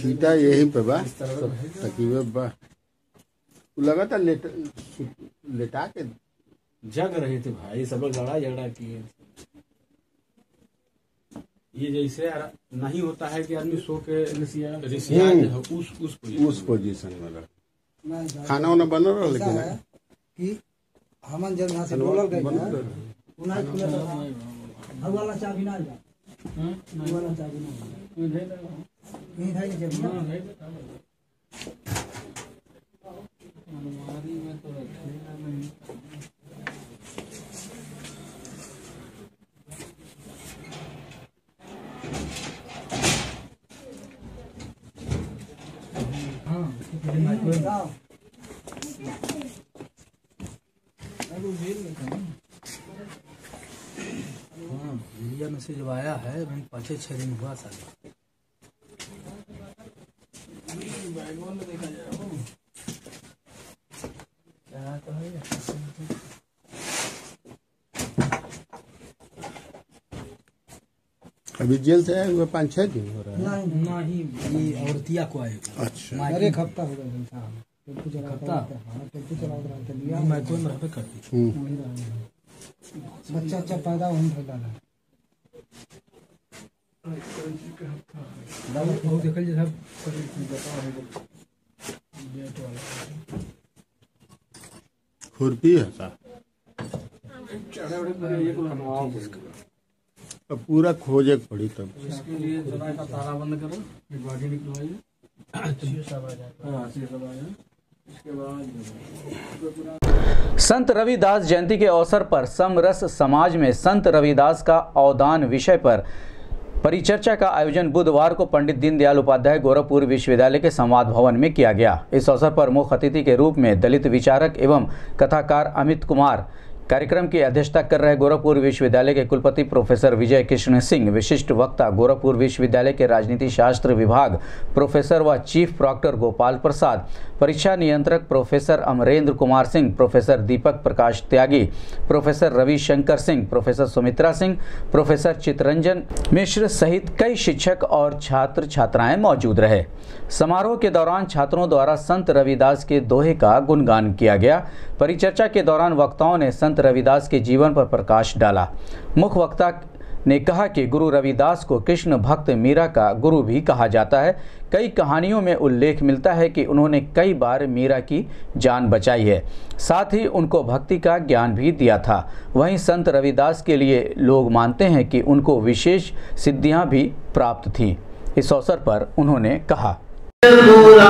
छीटा यही पे बा तकीवे बा। लगा था लेट लेटा के जग रहे थे भाई सब लोग लड़ा झगड़ा किए ये जैसे नहीं होता है कि आदमी सो के रिसिया रिसिया जो है, उस उस उस पोजीशन में रह खाना वाना बन रहा लेकिन? है? कि हमन जब यहाँ से बोलल गए ना उनाई खुले तो ना जा उ वाला चाबी ना नहीं। था ये जब ना हाँ। हाँ। मीडिया मैसेज जब आया है भाई पाँच छः दिन हुआ साल अभी जेल से आए हुए पाँच छह दिन हो रहा है। नहीं नहीं। ये औरतिया को आएगा अच्छा। अरे एक हफ़्ता हो गया टेंपू चला हफ़्ता? हाँ टेंपू चला रहा था लिया। माइको में रहबे करती हम्म। बच्चा अच्छा पैदा वहीं फैला है। बहुत देखल जे सब खुरपी है सा अब पूरा खोजे पड़ी तब। इसके लिए जरा का ताला बंद करो निकलवाइए। हाँ संत रविदास जयंती के अवसर पर समरस समाज में संत रविदास का अवदान विषय पर परिचर्चा का आयोजन बुधवार को पंडित दीनदयाल उपाध्याय गोरखपुर विश्वविद्यालय के संवाद भवन में किया गया। इस अवसर पर मुख्य अतिथि के रूप में दलित विचारक एवं कथाकार अमित कुमार कार्यक्रम की अध्यक्षता कर रहे गोरखपुर विश्वविद्यालय के कुलपति प्रोफेसर विजय कृष्ण सिंह, विशिष्ट वक्ता गोरखपुर विश्वविद्यालय के राजनीति शास्त्र विभाग प्रोफेसर व चीफ प्रॉक्टर गोपाल प्रसाद, परीक्षा नियंत्रक professor Amarendra Kumar Singh, professor Deepak Prakash Tyagi, professor Ravishankar Singh, professor Sumitra Singh, professor Chitranjan Mishra सहित कई शिक्षक और छात्र छात्राएँ मौजूद रहे। समारोह के दौरान छात्रों द्वारा संत रविदास के दोहे का गुणगान किया गया। परिचर्चा के दौरान वक्ताओं ने संत रविदास के जीवन पर प्रकाश डाला। मुख्य वक्ता ने कहा कि गुरु रविदास को कृष्ण भक्त मीरा का गुरु भी कहा जाता है। कई कहानियों में उल्लेख मिलता है कि उन्होंने कई बार मीरा की जान बचाई है। साथ ही उनको भक्ति का ज्ञान भी दिया था। वहीं संत रविदास के लिए लोग मानते हैं कि उनको विशेष सिद्धियाँ भी प्राप्त थीं। इस अवसर पर उन्होंने कहा। पूरा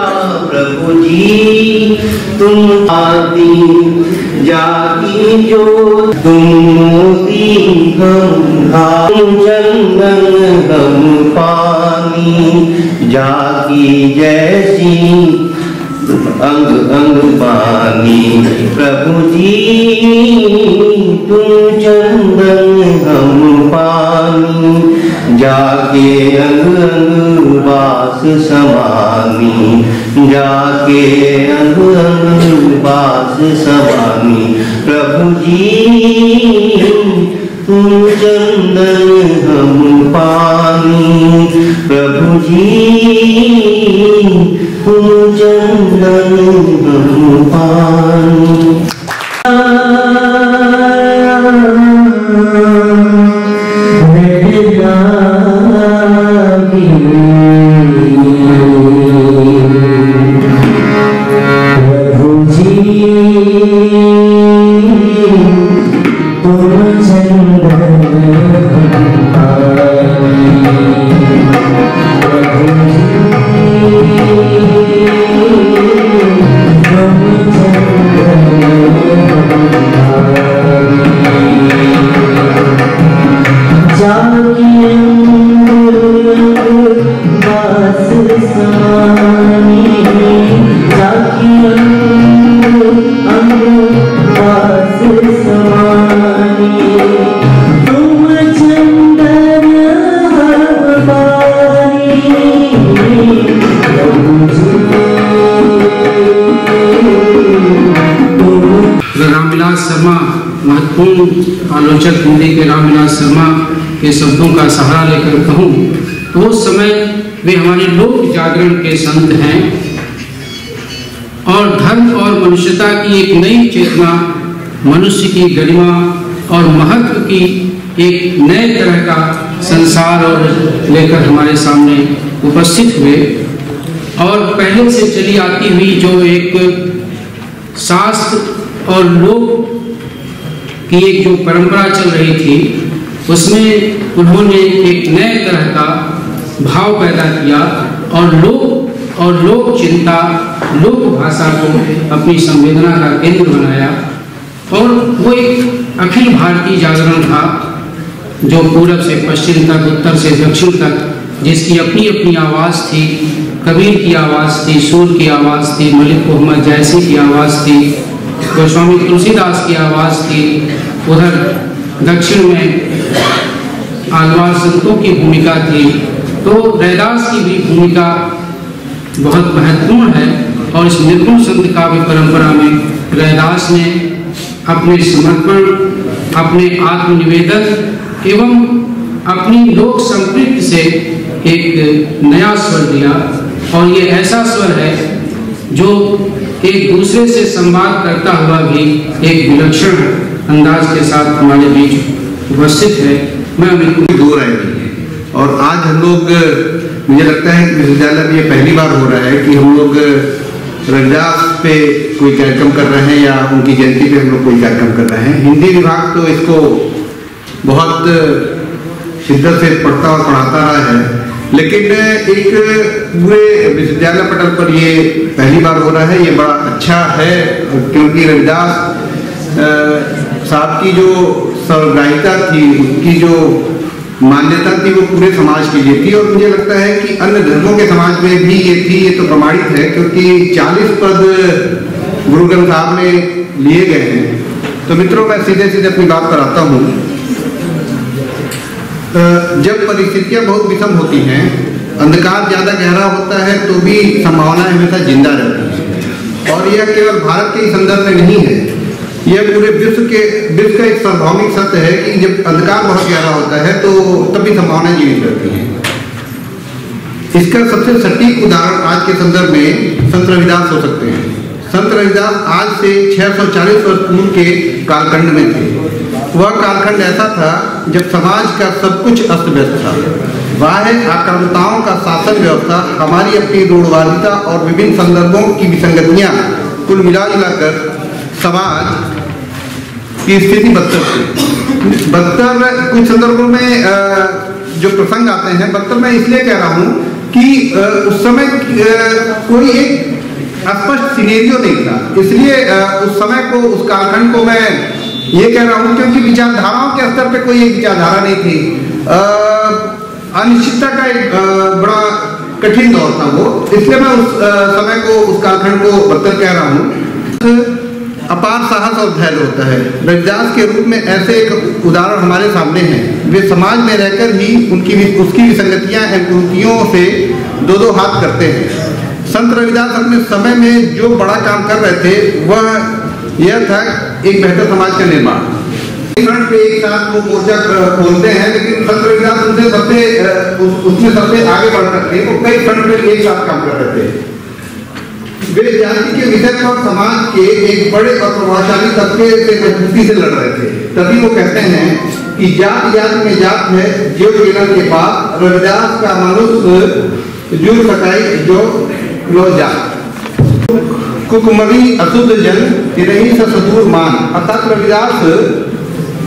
प्रभु जी तुम आती जाती जो तुम मोती हम चंदन हम पानी जाकी जैसी अंग अंग पानी। प्रभु जी तुम चंदन हम पानी जाके अंग अंग वास समानी जाके अंग अंग वास समानी प्रभु जी, तुम चंदन हम पानी। प्रभु जी, तुम चंदन हम पानी। शब्दों का सहारा लेकर कहूँ तो उस समय वे हमारे लोक जागरण के संत हैं। और धर्म और मनुष्यता की एक नई चेतना, मनुष्य की गरिमा और महत्व की एक नए तरह का संसार और लेकर हमारे सामने उपस्थित हुए। और पहले से चली आती हुई जो एक शास्त्र और लोक की एक जो परंपरा चल रही थी उसमें उन्होंने एक नए तरह का भाव पैदा किया और लोक और लोक चिंता, लोक भाषा को अपनी संवेदना का केंद्र बनाया। और वो एक अखिल भारतीय जागरण था, जो पूरब से पश्चिम तक, उत्तर से दक्षिण तक, जिसकी अपनी अपनी आवाज़ थी, कबीर की आवाज़ थी, सूर की आवाज़ थी, मलिक मोहम्मद जैसी की आवाज़ थी, गोस्वामी तुलसीदास की आवाज़ थी, उधर दक्षिण में आलवार संतों की भूमिका थी तो रैदास की भी भूमिका बहुत महत्वपूर्ण है और इस निर्गुण संत काव्य परंपरा में रैदास ने अपने समर्पण, अपने आत्मनिवेदन एवं अपनी लोक संपृक्ति से एक नया स्वर दिया। और ये ऐसा स्वर है जो एक दूसरे से संवाद करता हुआ भी एक विलक्षण अंदाज के साथ हमारे बीच उपस्थित है। मैं अमित दो राय नहीं है। और आज हम लोग, मुझे लगता है कि विश्वविद्यालय में ये पहली बार हो रहा है कि हम लोग रविदास पे कोई कार्यक्रम कर रहे हैं या उनकी जयंती पे हम लोग कोई कार्यक्रम कर रहे हैं। हिंदी विभाग तो इसको बहुत शिद्दत से पढ़ता और पढ़ाता रहा है। लेकिन एक पूरे विश्वविद्यालय पटल पर ये पहली बार हो रहा है। ये बड़ा अच्छा है, क्योंकि रविदास साहब की जो सर्वग्राहिता थी, उसकी जो मान्यता थी, वो पूरे समाज के लिए थी। और मुझे लगता है कि अन्य धर्मों के समाज में भी ये थी, ये तो प्रमाणित है, क्योंकि 40 पद गुरु ग्रंथ साहब में लिए गए हैं। तो मित्रों, मैं सीधे सीधे अपनी बात पर आता हूँ। जब परिस्थितियाँ बहुत विषम होती हैं, अंधकार ज़्यादा गहरा होता है तो भी संभावनाएँ हमेशा ज़िंदा रहती हैं। और यह केवल भारत के ही संदर्भ में नहीं है यह पूरे विश्व के, विश्व का एक सार्वभौमिक सत्य है कि जब अंधकार बहुत गहरा होता है तो तभी संभावनाएँ जीवित रहती हैं। इसका सबसे सटीक उदाहरण आज के संदर्भ में संत रविदास हो सकते हैं। संत रविदास आज से 640 वर्ष पूर्व के कालखंड में थे। वह कालखंड ऐसा था जब समाज का सब कुछ अस्त व्यस्त था। बाह्य आक्रमताओं का शासन व्यवस्था, हमारी अपनी रूढ़वादिता और विभिन्न संदर्भों की विसंगतियाँ कुल मिला जुलाकर समाज की स्थिति बदतर थी बदतर कुछ संदर्भों में जो प्रसंग आते हैं बदतर मैं इसलिए कह रहा हूँ कि उस समय कोई एक स्पष्ट सिनेरियो नहीं था। इसलिए उस समय को, उस कालखंड को मैं ये कह रहा हूँ क्योंकि विचारधाराओं के स्तर पे कोई एक विचारधारा नहीं थी। अनिश्चितता का एक बड़ा कठिन दौर था वो। इसलिए मैं उस समय को, उस कालखंड को बदतर कह रहा हूँ। अपार साहस और धैर्य होता है। रविदास के रूप में ऐसे एक उदाहरण हमारे सामने हैं। वे समाज में रहकर ही उनकी भी उसकी विसंगतियाँ एवं कुंतियों से दो दो हाथ करते हैं। संत रविदास अपने समय में जो बड़ा काम कर रहे थे, वह यह था एक बेहतर समाज का निर्माण। पे एक साथ वो मोर्चा खोलते हैं, लेकिन संत रविदास उनसे सबसे उसमें सबसे आगे बढ़ सकते हैं वो कई फ्रंट पे एक साथ काम कर रहे थे। वे जाति के विषय पर समाज के एक बड़े और प्रभावशाली तबके से मजबूती से लड़ रहे थे, तभी वो कहते हैं कि जात जात में जात है जो केरल के पास रविदास का मनुष्य जुड़ सकाई जो लो जात कुकुमरी अशुद्ध जन तिरही सदूर मान। अर्थात रविदास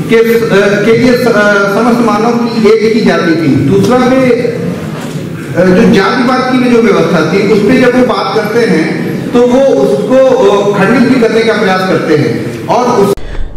के के लिए समस्त मानव की एक ही जाति थी। दूसरा वे जो जातिवाद की जो व्यवस्था थी, उस पर जब वो बात करते हैं तो वो उसको खंडित भी करने का प्रयास करते हैं। और उस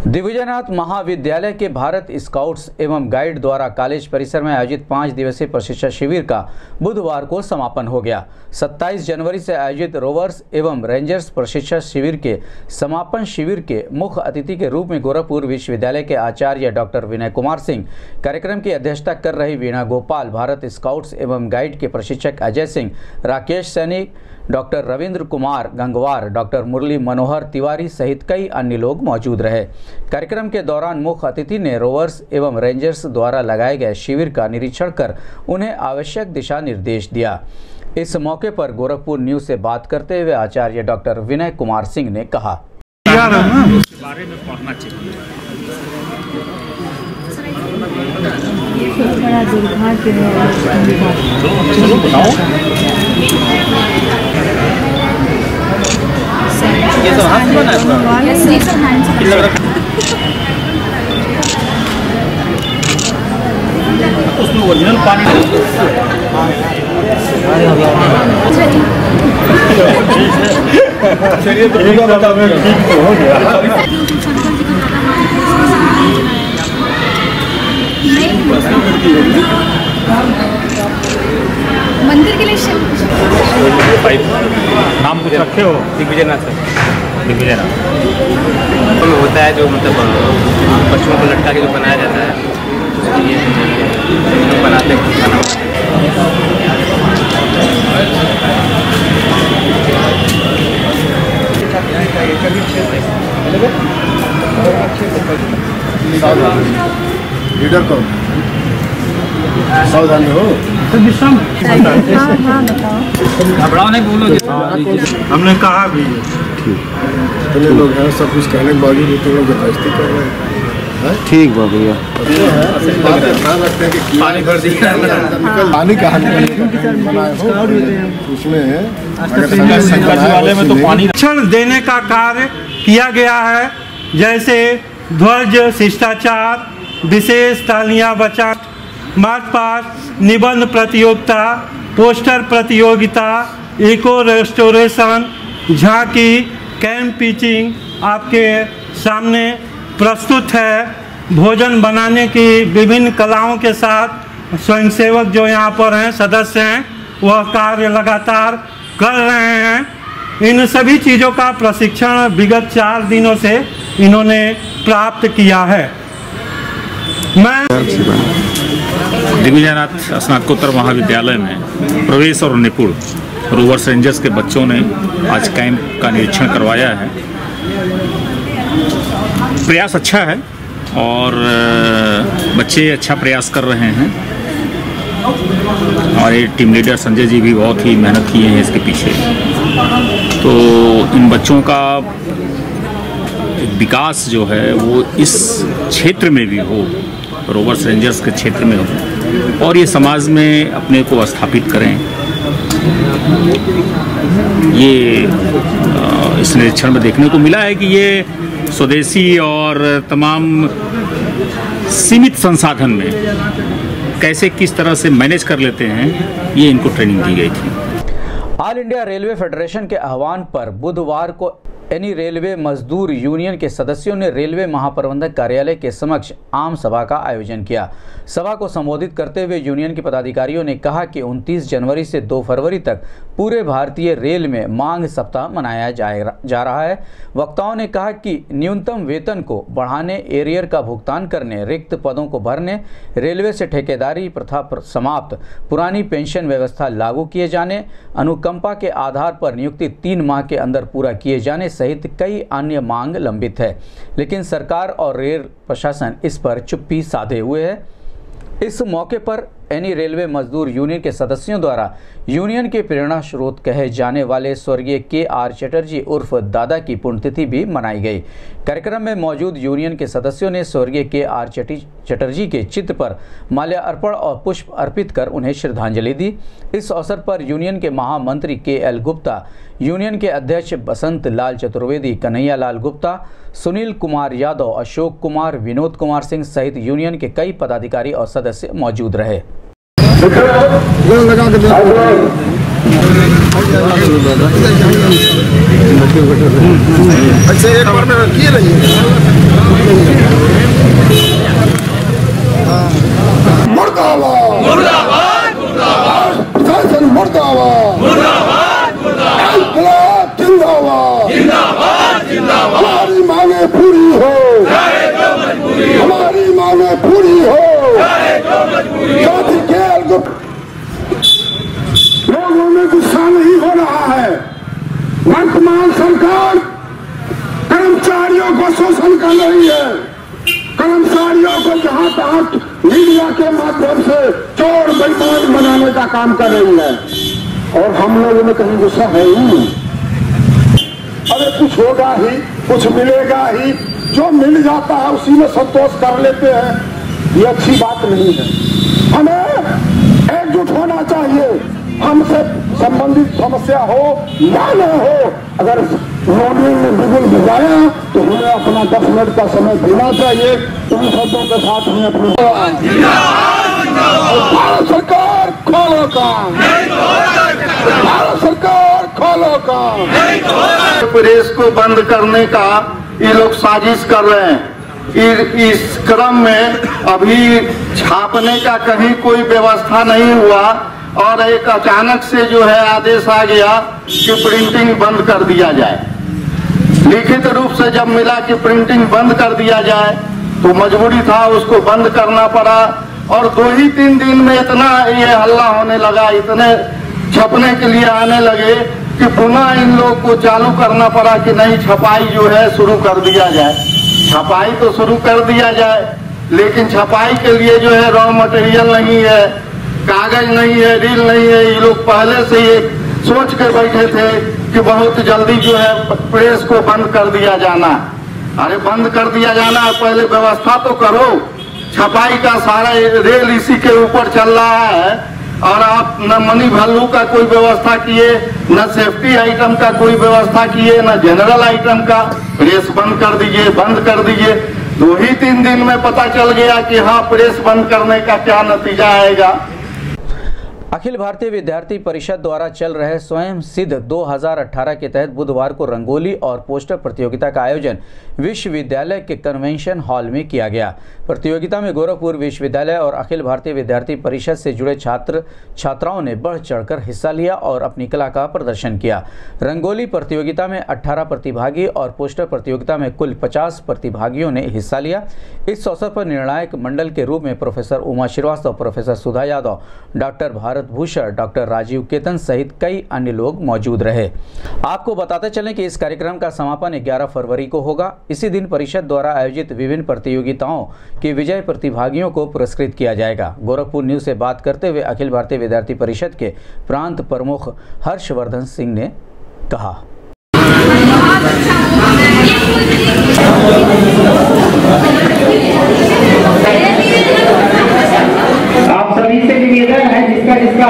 दिव्यनाथ महाविद्यालय के भारत स्काउट्स एवं गाइड द्वारा कॉलेज परिसर में आयोजित पाँच दिवसीय प्रशिक्षण शिविर का बुधवार को समापन हो गया। 27 जनवरी से आयोजित रोवर्स एवं रेंजर्स प्रशिक्षण शिविर के समापन शिविर के मुख्य अतिथि के रूप में गोरखपुर विश्वविद्यालय के आचार्य डॉक्टर विनय कुमार सिंह, कार्यक्रम की अध्यक्षता कर रही वीणा गोपाल, भारत स्काउट्स एवं गाइड के प्रशिक्षक अजय सिंह, राकेश सैनिक डॉक्टर रविंद्र कुमार गंगवार, डॉक्टर मुरली मनोहर तिवारी सहित कई अन्य लोग मौजूद रहे। कार्यक्रम के दौरान मुख्य अतिथि ने रोवर्स एवं रेंजर्स द्वारा लगाए गए शिविर का निरीक्षण कर उन्हें आवश्यक दिशा निर्देश दिया। इस मौके पर गोरखपुर न्यूज़ से बात करते हुए आचार्य डॉक्टर विनय कुमार सिंह ने कहा। बारे में पढ़ना चाहिए। बड़ा दुर्भाग्य है उसमें ओरिजिनल पानी चलिए तो तो हो गया। मंदिर के लिए नाम कुछ रखे हो? दिग्विजयनाथ सर। दिग्विजयनाथ। तो होता है जो मतलब पशुओं को लटका के जो बनाया जाता है उसके लिए बनाते हैं। खाना बनाते हैं। लीडर कौन? सावधानी हो हाँ हाँ बताओ घबराओ नहीं बोलोगे हमने कहा भी इतने लोग हैं सब कुछ कहने के बावजूद भी तुम लोग ज़बरदस्ती कर रहे हैं। ठीक बा भैया। है, हैं पानी भर दिया। निकल पानी कहाँ हो? उसमें है, तो पानी शिक्षण देने का कार्य किया गया है जैसे ध्वज शिष्टाचार विशेष तालियाँ बचा, मार्च पास्ट निबंध प्रतियोगिता, पोस्टर प्रतियोगिता, इको रेस्टोरेशन, झांकी, कैंप पिचिंग आपके सामने प्रस्तुत है। भोजन बनाने की विभिन्न कलाओं के साथ स्वयंसेवक जो यहाँ पर हैं, सदस्य हैं, वह कार्य लगातार कर रहे हैं। इन सभी चीज़ों का प्रशिक्षण विगत चार दिनों से इन्होंने प्राप्त किया है। दिग्विजयनाथ स्नातकोत्तर महाविद्यालय में प्रवेश और निपुण रोवर्स रेंजर्स के बच्चों ने आज कैंप का निरीक्षण करवाया है। प्रयास अच्छा है और बच्चे अच्छा प्रयास कर रहे हैं। हमारे टीम लीडर संजय जी भी बहुत ही मेहनत किए हैं इसके पीछे। तो इन बच्चों का विकास जो है वो इस क्षेत्र में भी हो रोवर्स रेंजर्स के क्षेत्र में हो, और ये समाज में अपने को स्थापित करें। ये इस निरीक्षण में देखने को मिला है कि ये स्वदेशी और तमाम सीमित संसाधन में कैसे किस तरह से मैनेज कर लेते हैं, ये इनको ट्रेनिंग दी गई थी। ऑल इंडिया रेलवे फेडरेशन के आह्वान पर बुधवार को एनी रेलवे मजदूर यूनियन के सदस्यों ने रेलवे महाप्रबंधक कार्यालय के समक्ष आम सभा का आयोजन किया। सभा को संबोधित करते हुए यूनियन के पदाधिकारियों ने कहा कि 29 जनवरी से 2 फरवरी तक पूरे भारतीय रेल में मांग सप्ताह मनाया जा रहा है। वक्ताओं ने कहा कि न्यूनतम वेतन को बढ़ाने, एरियर का भुगतान करने, रिक्त पदों को भरने, रेलवे से ठेकेदारी प्रथा पर समाप्त, पुरानी पेंशन व्यवस्था लागू किए जाने, अनुकंपा के आधार पर नियुक्ति तीन माह के अंदर पूरा किए जाने सहित कई अन्य मांग लंबित है। लेकिन सरकार और रेल प्रशासन इस पर चुप्पी साधे हुए है। इस मौके पर एनी रेलवे मजदूर यूनियन के सदस्यों द्वारा यूनियन के प्रेरणा स्रोत कहे जाने वाले स्वर्गीय के आर चटर्जी उर्फ़ दादा की पुण्यतिथि भी मनाई गई। कार्यक्रम में मौजूद यूनियन के सदस्यों ने स्वर्गीय के आर चटी- चटर्जी के चित्र पर माल्यार्पण और पुष्प अर्पित कर उन्हें श्रद्धांजलि दी। इस अवसर पर यूनियन के महामंत्री के एल गुप्ता, यूनियन के अध्यक्ष बसंत लाल चतुर्वेदी, कन्हैया लाल गुप्ता, सुनील कुमार यादव, अशोक कुमार, विनोद कुमार सिंह सहित यूनियन के कई पदाधिकारी और सदस्य मौजूद रहे। लगा के अच्छा एक बार में रखिए मुर्दाबाद मुर्दाबाद मुर्दाबाद। मुर्दाबाद मुर्दाबाद। मुर्दाबाद जिंदाबाद। जिंदाबाद जिंदाबाद। हमारी मांगे पूरी हो। हमारी मांगे पूरी हो। लोगों में गुस्सा नहीं हो रहा है। वर्तमान सरकार कर्मचारियों को शोषण कर रही है। कर्मचारियों को जहाँ तहां मीडिया के माध्यम से चोर बेईमान बनाने का काम कर रही है। और हम लोगों में कहीं गुस्सा है ही नहीं। अरे कुछ होगा ही, कुछ मिलेगा ही जो मिल जाता है उसी में संतोष कर लेते हैं। ये अच्छी बात नहीं है। हमें एकजुट होना चाहिए। हमसे संबंधित समस्या हो या न हो, अगर उन्होंने बिगुल बजाया तो हमें अपना दस मिनट का समय देना चाहिए। उन शब्दों के साथ हमें अपनी भारत सरकार खोलो काम। भारत सरकार खोलो काम। प्रेस को बंद करने का ये लोग साजिश कर रहे हैं। इस क्रम में अभी छापने का कहीं कोई व्यवस्था नहीं हुआ और एक अचानक से जो है आदेश आ गया कि प्रिंटिंग बंद कर दिया जाए। लिखित रूप से जब मिला कि प्रिंटिंग बंद कर दिया जाए तो मजबूरी था, उसको बंद करना पड़ा और दो ही तीन दिन में इतना ये हल्ला होने लगा, इतने छपने के लिए आने लगे कि पुनः इन लोग को चालू करना पड़ा कि नहीं, छपाई जो है शुरू कर दिया जाए। छपाई तो शुरू कर दिया जाए, लेकिन छपाई के लिए जो है रॉ मटेरियल नहीं है, कागज़ नहीं है रील नहीं है, ये लोग पहले से ही सोच के बैठे थे कि बहुत जल्दी जो है प्रेस को बंद कर दिया जाना। अरे बंद कर दिया जाना, पहले व्यवस्था तो करो। छपाई का सारा रेल इसी के ऊपर चल रहा है। और आप न मनी वैल्यू का कोई व्यवस्था किए, न सेफ्टी आइटम का कोई व्यवस्था किए, न जनरल आइटम का प्रेस बंद कर दीजिए, बंद कर दीजिए। दो ही तीन दिन में पता चल गया कि हाँ प्रेस बंद करने का क्या नतीजा आएगा। अखिल भारतीय विद्यार्थी परिषद द्वारा चल रहे स्वयं सिद्ध 2018 के तहत बुधवार को रंगोली और पोस्टर प्रतियोगिता का आयोजन विश्वविद्यालय के कन्वेंशन हॉल में किया गया। प्रतियोगिता में गोरखपुर विश्वविद्यालय और अखिल भारतीय विद्यार्थी परिषद से जुड़े छात्र, छात्राओं ने बढ़ चढ़कर हिस्सा लिया और अपनी कला का प्रदर्शन किया। रंगोली प्रतियोगिता में 18 प्रतिभागी और पोस्टर प्रतियोगिता में कुल 50 प्रतिभागियों ने हिस्सा लिया। इस अवसर पर निर्णायक मंडल के रूप में professor Uma Srivastava, professor Sudha Yadav, doctor Bharat Bhushan doctor Rajeev Ketan सहित कई अन्य लोग मौजूद रहे। आपको बताते चलें कि इस कार्यक्रम का समापन 11 फरवरी को होगा। इसी दिन परिषद द्वारा आयोजित विभिन्न प्रतियोगिताओं के विजय प्रतिभागियों को पुरस्कृत किया जाएगा। गोरखपुर न्यूज़ से बात करते हुए अखिल भारतीय विद्यार्थी परिषद के प्रांत प्रमुख हर्षवर्धन सिंह ने कहा।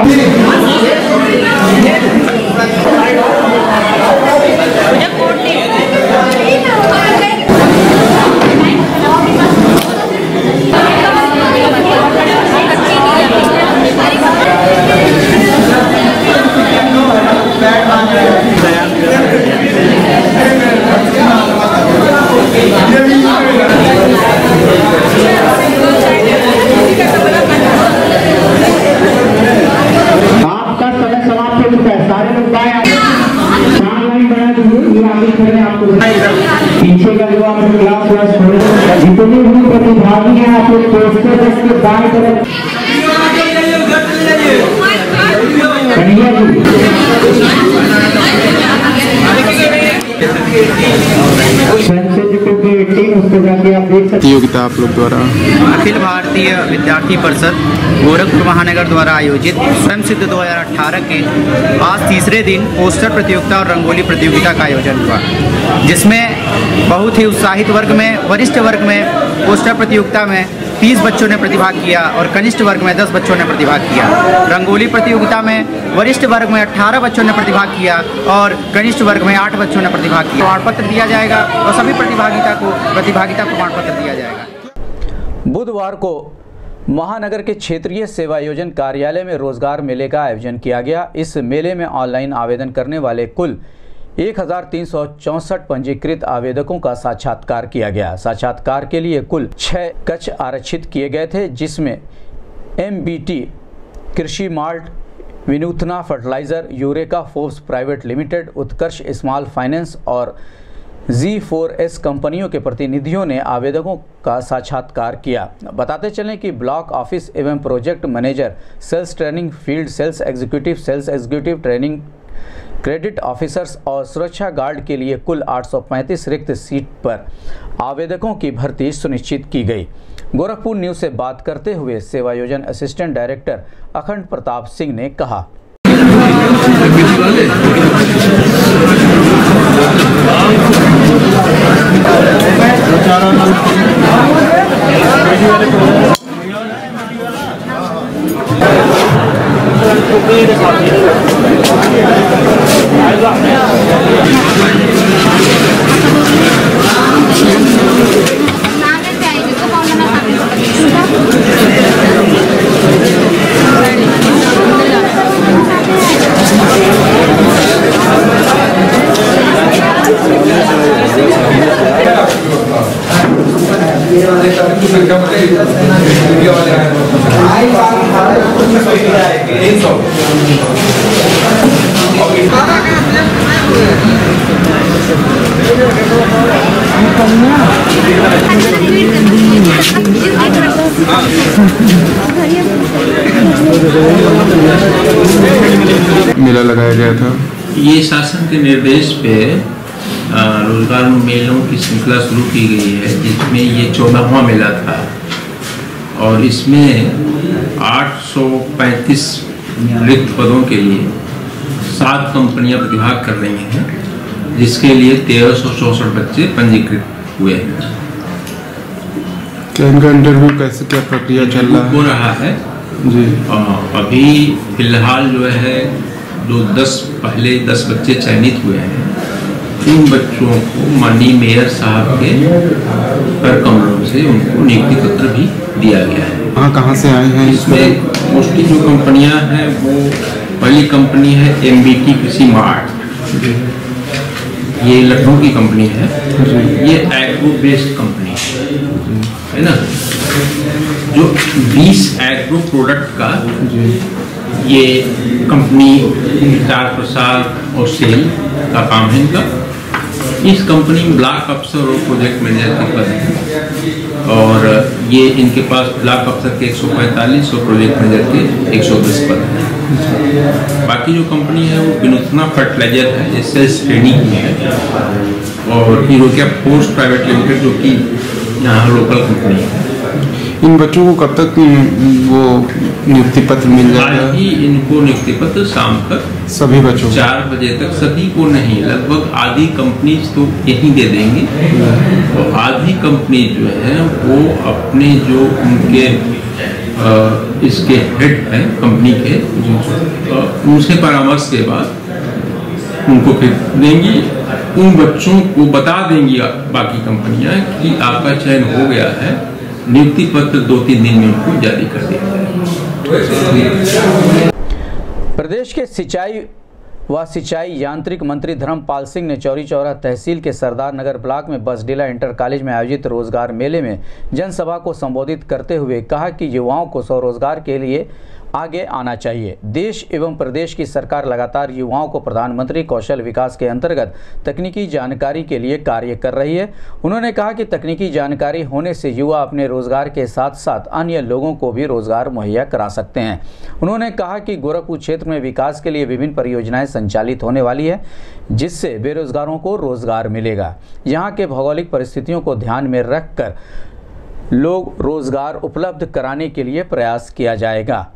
ビリ。चार लाइन ये आगे खड़े आपको पीछे का जो आप क्लास जितने भी प्रतिभागी हैं आप लोग पोस्टर इसके बाएँ तरफ़ कन्हैया जी टीम उसको जाके आप देख सकते प्रतियोगिता आप लोग द्वारा। अखिल भारतीय विद्यार्थी परिषद गोरखपुर महानगर द्वारा आयोजित स्वयं सिद्ध 2018 के आज तीसरे दिन पोस्टर प्रतियोगिता और रंगोली प्रतियोगिता का आयोजन हुआ जिसमें बहुत ही उत्साहित वर्ग में वरिष्ठ वर्ग में पोस्टर प्रतियोगिता में 30 बच्चों ने प्रतिभाग किया और कनिष्ठ वर्ग में 10 बच्चों ने प्रतिभाग किया। रंगोली प्रतियोगिता में वरिष्ठ वर्ग में 18 बच्चों ने प्रतिभाग किया और कनिष्ठ वर्ग में 8 बच्चों ने प्रतिभाग किया। प्रमाण पत्र दिया जाएगा और सभी प्रतिभागिता को प्रतिभागिता प्रमाण पत्र दिया जाएगा। बुधवार को महानगर के क्षेत्रीय सेवा योजन कार्यालय में रोज़गार मेले का आयोजन किया गया। इस मेले में ऑनलाइन आवेदन करने वाले कुल एक पंजीकृत आवेदकों का साक्षात्कार किया गया। साक्षात्कार के लिए कुल छह कक्ष आरक्षित किए गए थे, जिसमें MBT Krishi malt, Vinutana fertiliser, Eureka Forbes private limited, Utkarsh small finance और जी फोर एस कंपनियों के प्रतिनिधियों ने आवेदकों का साक्षात्कार किया। बताते चलें कि ब्लॉक ऑफ़िस एवं project manager, sales training field, sales executive sales executive training credit officers और सुरक्षा गार्ड के लिए कुल 835 रिक्त सीट पर आवेदकों की भर्ती सुनिश्चित की गई। गोरखपुर न्यूज़ से बात करते हुए सेवायोजन असिस्टेंट डायरेक्टर अखंड प्रताप सिंह ने कहा मेला लगाया गया था। ये शासन के निर्देश पे रोज़गार मेलों की श्रृंखला शुरू की गई है जिसमें ये चौदहवा मेला था। और इसमें 835 रिक्त पदों के लिए सात कंपनियाँ प्रतिभाग कर रही हैं जिसके लिए तेरह सौ चौसठ बच्चे पंजीकृत हुए हैं। क्या इनका इंटरव्यू कैसे क्या प्रक्रिया चल रहा है? हो रहा है। जी। अ, अभी फ़िलहाल जो है जो दस पहले दस बच्चे चयनित हुए हैं। उन बच्चों को माननीय मेयर साहब के कर कमलों से उनको नियुक्ति पत्र भी दिया गया है। कहाँ कहाँ से आए हैं? इसमें मोस्टली जो कंपनियाँ हैं वो पहली कंपनी है M B T Krishi mart. ये लखनऊ की कंपनी है। ये एग्रो बेस्ड कंपनी है। है ना? जो 20 एग्रो प्रोडक्ट का ये कंपनी प्रचार प्रसार और सेल का काम है इनका। इस कंपनी में ब्लॉक अफसर और प्रोजेक्ट मैनेजर के पद हैं। और ये इनके पास ब्लॉक अफसर के 145 और प्रोजेक्ट मैनेजर के 110 पद हैं। बाकी जो कंपनी है, वो विनूतना फर्टिलाइज़र है, ये सेल्स ट्रेनिंग की है। और हीरोकिया पोस्ट प्राइवेट लिमिटेड, जो कि यहाँ लोकल कंपनी है। इन बच्चों को कब तक वो नियुक्ति पत्र मिल जाएगा? आज ही इनको नियुक्ति पत्र शाम तक सभी बच्चों चार बजे तक सभी को नहीं लगभग आधी कंपनी तो यहीं दे देंगे। और आधी कंपनी जो है वो अपने जो उनके इसके हेड हैं कंपनी के उनसे परामर्श के बाद उनको फिर देंगी। उन बच्चों को बता देंगी बाकी कंपनियाँ कि आपका चयन हो गया है। नियुक्ति पत्र दो तीन दिन में उनको जारी कर दिया प्रदेश के सिंचाई व सिंचाई यांत्रिक मंत्री धर्मपाल सिंह ने चौरी चौरा तहसील के सरदार नगर ब्लॉक में बसडीला इंटर कॉलेज में आयोजित रोज़गार मेले में जनसभा को संबोधित करते हुए कहा कि युवाओं को स्वरोजगार के लिए आगे आना चाहिए। देश एवं प्रदेश की सरकार लगातार युवाओं को प्रधानमंत्री कौशल विकास के अंतर्गत तकनीकी जानकारी के लिए कार्य कर रही है। उन्होंने कहा कि तकनीकी जानकारी होने से युवा अपने रोज़गार के साथ साथ अन्य लोगों को भी रोज़गार मुहैया करा सकते हैं। उन्होंने कहा कि गोरखपुर क्षेत्र में विकास के लिए विभिन्न परियोजनाएँ संचालित होने वाली है, जिससे बेरोजगारों को रोज़गार मिलेगा। यहाँ के भौगोलिक परिस्थितियों को ध्यान में रखकर लोग रोज़गार उपलब्ध कराने के लिए प्रयास किया जाएगा।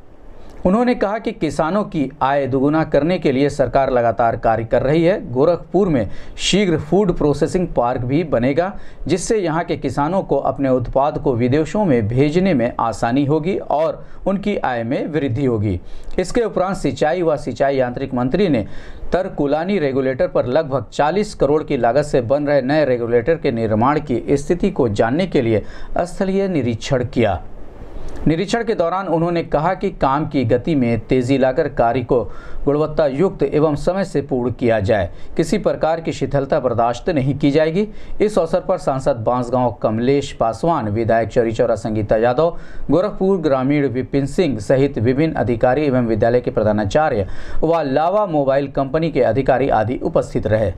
उन्होंने कहा कि किसानों की आय दोगुना करने के लिए सरकार लगातार कार्य कर रही है। गोरखपुर में शीघ्र फ़ूड प्रोसेसिंग पार्क भी बनेगा, जिससे यहाँ के किसानों को अपने उत्पाद को विदेशों में भेजने में आसानी होगी और उनकी आय में वृद्धि होगी। इसके उपरांत सिंचाई व सिंचाई यांत्रिक मंत्री ने तरकुलानी रेगुलेटर पर लगभग 40 करोड़ की लागत से बन रहे नए रेगुलेटर के निर्माण की स्थिति को जानने के लिए स्थलीय निरीक्षण किया। निरीक्षण के दौरान उन्होंने कहा कि काम की गति में तेज़ी लाकर कार्य को गुणवत्ता युक्त एवं समय से पूर्ण किया जाए। किसी प्रकार की शिथिलता बर्दाश्त नहीं की जाएगी। इस अवसर पर सांसद बांसगांव कमलेश पासवान, विधायक चौरीचौरा, संगीता यादव, गोरखपुर ग्रामीण विपिन सिंह सहित विभिन्न अधिकारी एवं विद्यालय के प्रधानाचार्य व लावा मोबाइल कंपनी के अधिकारी आदि उपस्थित रहे।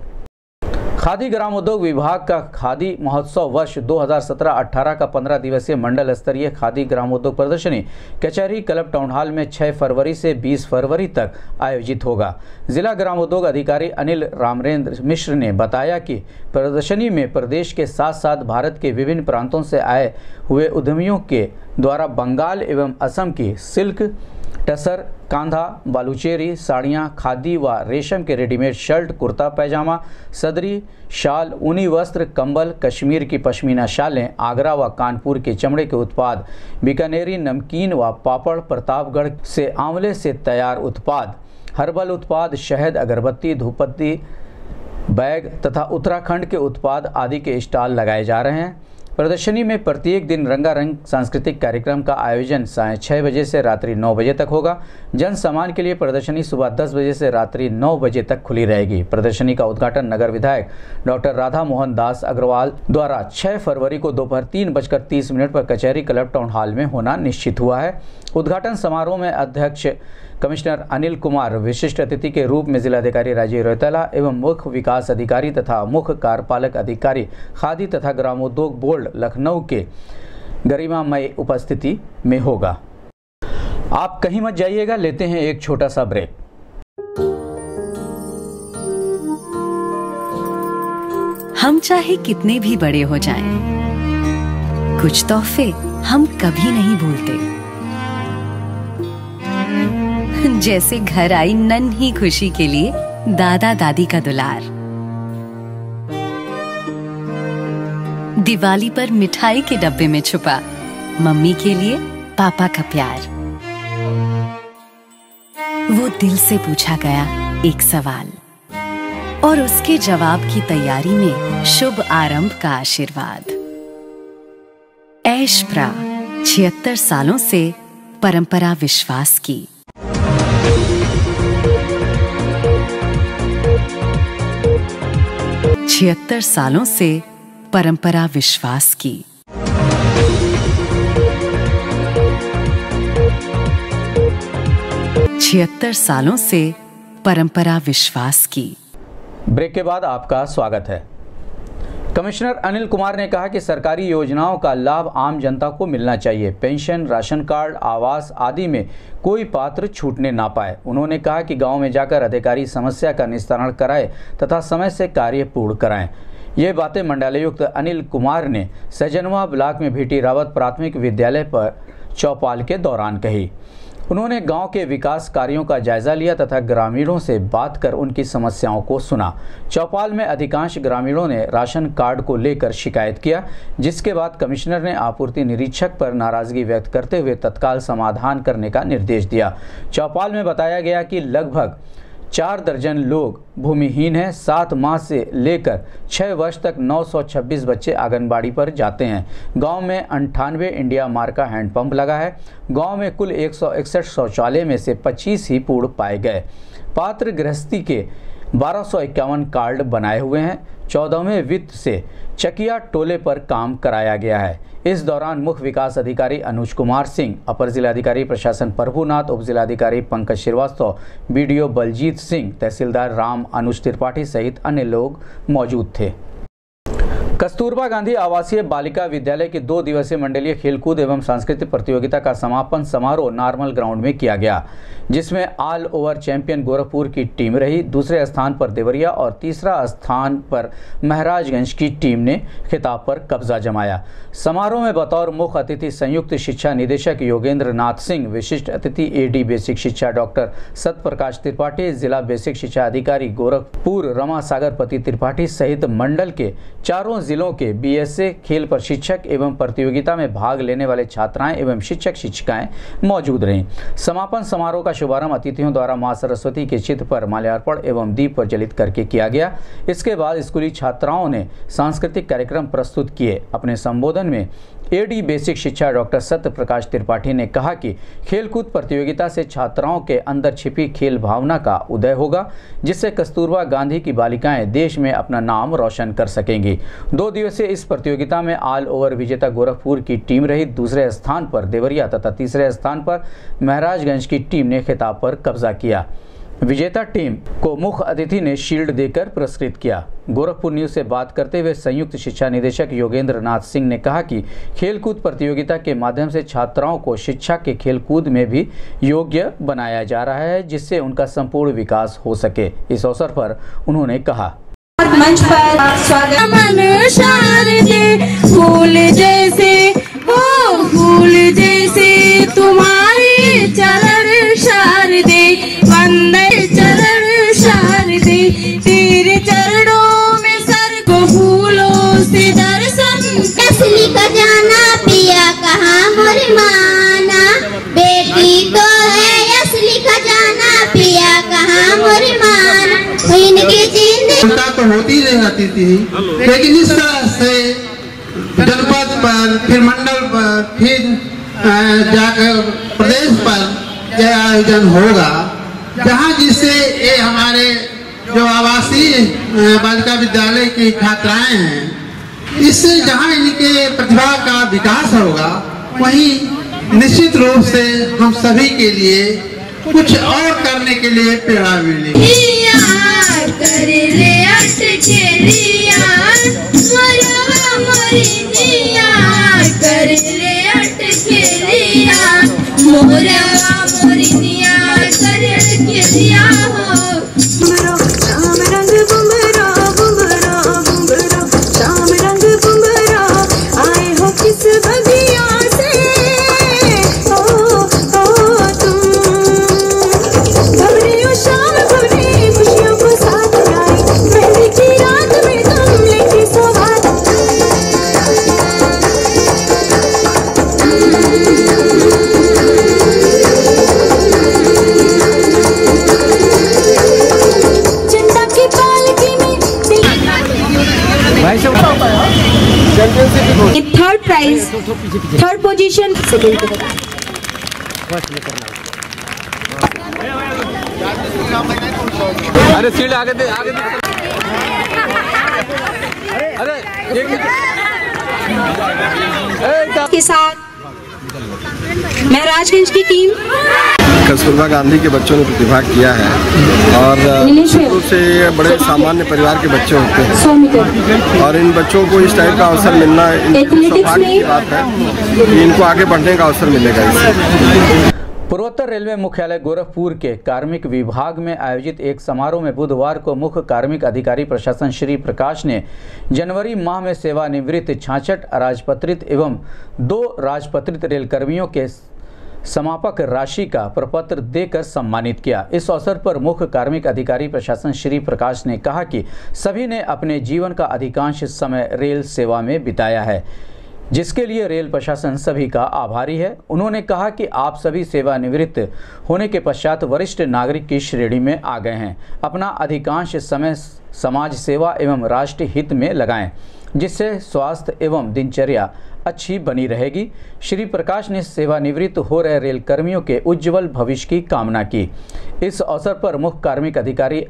खादी ग्राम उद्योग विभाग का खादी महोत्सव वर्ष 2017-18 का 15 दिवसीय मंडल स्तरीय खादी ग्राम उद्योग प्रदर्शनी कचहरी क्लब टाउन हॉल में 6 फरवरी से 20 फरवरी तक आयोजित होगा। जिला ग्राम उद्योग अधिकारी अनिल रामरेंद्र मिश्र ने बताया कि प्रदर्शनी में प्रदेश के साथ साथ भारत के विभिन्न प्रांतों से आए हुए उद्यमियों के द्वारा बंगाल एवं असम की सिल्क टसर, कांधा, बालूचेरी, साड़ियाँ, खादी व रेशम के रेडीमेड शर्ट, कुर्ता, पैजामा, सदरी, शाल, ऊनी वस्त्र, कंबल, कश्मीर की पश्मीना शालें, आगरा व कानपुर के चमड़े के उत्पाद, बीकानेरी नमकीन व पापड़, प्रतापगढ़ से आंवले से तैयार उत्पाद, हर्बल उत्पाद, शहद, अगरबत्ती धूपत्ती बैग तथा उत्तराखंड के उत्पाद आदि के स्टॉल लगाए जा रहे हैं। प्रदर्शनी में प्रत्येक दिन रंगारंग सांस्कृतिक कार्यक्रम का आयोजन साय छः बजे से रात्रि नौ बजे तक होगा। जन सामान के लिए प्रदर्शनी सुबह दस बजे से रात्रि नौ बजे तक खुली रहेगी। प्रदर्शनी का उद्घाटन नगर विधायक डॉक्टर राधा मोहन दास अग्रवाल द्वारा 6 फरवरी को दोपहर तीन बजकर तीस मिनट पर कचहरी क्लब टाउन हॉल में होना निश्चित हुआ है। उद्घाटन समारोह में अध्यक्ष कमिश्नर अनिल कुमार विशिष्ट अतिथि के रूप में जिलाधिकारी राजीव रौतेला एवं मुख्य विकास अधिकारी तथा मुख्य कार्यपालक अधिकारी खादी तथा ग्रामोद्योग बोर्ड लखनऊ के गरिमामय उपस्थिति में होगा। आप कहीं मत जाइएगा लेते हैं एक छोटा सा ब्रेक। हम चाहे कितने भी बड़े हो जाएँ, कुछ तोहफे हम कभी नहीं भूलते। जैसे घर आई नन्ही खुशी के लिए दादा दादी का दुलार। दिवाली पर मिठाई के डब्बे में छुपा मम्मी के लिए पापा का प्यार। वो दिल से पूछा गया एक सवाल और उसके जवाब की तैयारी में शुभ आरंभ का आशीर्वाद। ऐश प्रा, छिहत्तर सालों से परंपरा विश्वास की। छिहत्तर सालों से परंपरा विश्वास की। छिहत्तर सालों से परंपरा विश्वास की। ब्रेक के बाद आपका स्वागत है। कमिश्नर अनिल कुमार ने कहा कि सरकारी योजनाओं का लाभ आम जनता को मिलना चाहिए। पेंशन, राशन कार्ड, आवास आदि में कोई पात्र छूटने ना पाए। उन्होंने कहा कि गाँव में जाकर अधिकारी समस्या का निस्तारण कराए तथा समय से कार्य पूर्ण कराएँ। ये बातें मंडलायुक्त अनिल कुमार ने सजनवा ब्लॉक में भीटी रावत प्राथमिक विद्यालय पर चौपाल के दौरान कही। उन्होंने गाँव के विकास कार्यों का जायजा लिया तथा ग्रामीणों से बात कर उनकी समस्याओं को सुना। चौपाल में अधिकांश ग्रामीणों ने राशन कार्ड को लेकर शिकायत किया, जिसके बाद कमिश्नर ने आपूर्ति निरीक्षक पर नाराज़गी व्यक्त करते हुए तत्काल समाधान करने का निर्देश दिया। चौपाल में बताया गया कि लगभग चार दर्जन लोग भूमिहीन हैं। सात माह से लेकर छः वर्ष तक 926 बच्चे आंगनबाड़ी पर जाते हैं। गाँव में अंठानवे इंडिया मार्का हैंडपंप लगा है। गाँव में कुल एक सौ इकसठ शौचालय में से 25 ही पूर्ण पाए गए। पात्र गृहस्थी के बारह कार्ड बनाए हुए हैं। चौदहवें वित्त से चकिया टोले पर काम कराया गया है। इस दौरान मुख्य विकास अधिकारी अनुज कुमार सिंह, अपर जिलाधिकारी प्रशासन प्रभुनाथ, उप जिलाधिकारी पंकज श्रीवास्तव, बीडीओ बलजीत सिंह, तहसीलदार राम अनुज त्रिपाठी सहित अन्य लोग मौजूद थे। कस्तूरबा गांधी आवासीय बालिका विद्यालय के दो दिवसीय मंडलीय खेलकूद एवं सांस्कृतिक प्रतियोगिता का समापन समारोह नॉर्मल ग्राउंड में किया गया। जिसमें ऑल ओवर चैंपियन गोरखपुर की टीम रही। दूसरे स्थान पर देवरिया और तीसरा स्थान पर महाराजगंज की टीम ने खिताब पर कब्जा जमाया। समारोह में बतौर मुख्य अतिथि संयुक्त शिक्षा निदेशक योगेंद्र नाथ सिंह, विशिष्ट अतिथि एडी बेसिक शिक्षा डॉक्टर सत्यप्रकाश त्रिपाठी, जिला बेसिक शिक्षा अधिकारी गोरखपुर रमा सागरपति त्रिपाठी सहित मंडल के चारों जिलों के बीएसए खेल प्रशिक्षक एवं प्रतियोगिता में भाग लेने वाले छात्राएँ एवं शिक्षक शिक्षिकाएँ मौजूद रहीं। समापन समारोह का शुभारंभ अतिथियों द्वारा माँ सरस्वती के चित्र पर माल्यार्पण एवं दीप प्रज्वलित करके किया गया। इसके बाद स्कूली छात्राओं ने सांस्कृतिक कार्यक्रम प्रस्तुत किए। अपने संबोधन में एडी बेसिक शिक्षा डॉक्टर सत्य प्रकाश त्रिपाठी ने कहा कि खेलकूद प्रतियोगिता से छात्राओं के अंदर छिपी खेल भावना का उदय होगा, जिससे कस्तूरबा गांधी की बालिकाएँ देश में अपना नाम रोशन कर सकेंगी। दो दिवसीय इस प्रतियोगिता में ऑल ओवर विजेता गोरखपुर की टीम रही। दूसरे स्थान पर देवरिया तथा तीसरे स्थान पर महराजगंज की टीम ने खिताब पर कब्जा किया। विजेता टीम को मुख्य अतिथि ने शील्ड देकर पुरस्कृत किया। गोरखपुर न्यूज़ से बात करते हुए संयुक्त शिक्षा निदेशक योगेंद्र नाथ सिंह ने कहा कि खेलकूद प्रतियोगिता के माध्यम से छात्राओं को शिक्षा के खेलकूद में भी योग्य बनाया जा रहा है जिससे उनका संपूर्ण विकास हो सके। इस अवसर पर उन्होंने कहा। मंच पर स्वागत फूल जैसे वो फूल जैसे तुम्हारे चरण शारदे। वंदे चिंता तो होती रहती थी। लेकिन इस तरह से जनपद पर फिर मंडल पर फिर जाकर प्रदेश पर यह आयोजन होगा। जहाँ जिससे ये हमारे जो आवासीय बालिका विद्यालय की छात्राएँ हैं इससे जहाँ इनके प्रतिभा का विकास होगा वहीं निश्चित रूप से हम सभी के लिए कुछ और करने के लिए प्रेरणा मिलेगी। कर ले अटके रिया मरवा मरिया कर ले अटके रिया मोरवा मोरिया कर अटके रिया हो। Third prize third position second अरे सीट आगे दे आगे दे। अरे के साथ महराजगंज की टीम। कस्तूरबा गांधी के बच्चों ने प्रतिभाग किया है और। शुरू से बड़े सामान्य परिवार के बच्चे होते हैं। और इन बच्चों को इस टाइप का अवसर मिलना सौभाग्य की बात है कि इनको आगे बढ़ने का अवसर मिलेगा इससे। पूर्वोत्तर रेलवे मुख्यालय गोरखपुर के कार्मिक विभाग में आयोजित एक समारोह में बुधवार को मुख्य कार्मिक अधिकारी प्रशासन श्री प्रकाश ने जनवरी माह में सेवानिवृत्त छाछठ राजपत्रित एवं दो राजपत्रित रेलकर्मियों के समापक राशि का प्रपत्र देकर सम्मानित किया। इस अवसर पर मुख्य कार्मिक अधिकारी प्रशासन श्री प्रकाश ने कहा कि सभी ने अपने जीवन का अधिकांश समय रेल सेवा में बिताया है, जिसके लिए रेल प्रशासन सभी का आभारी है। उन्होंने कहा कि आप सभी सेवानिवृत्त होने के पश्चात वरिष्ठ नागरिक की श्रेणी में आ गए हैं। अपना अधिकांश समय समाज सेवा एवं राष्ट्र हित में लगाएँ, जिससे स्वास्थ्य एवं दिनचर्या अच्छी बनी रहेगी। श्री प्रकाश ने सेवानिवृत्त हो रहे रेल कर्मियों के उज्जवल भविष्य की कामना की। इस अवसर पर मुख्य कार्मिक अधिकारी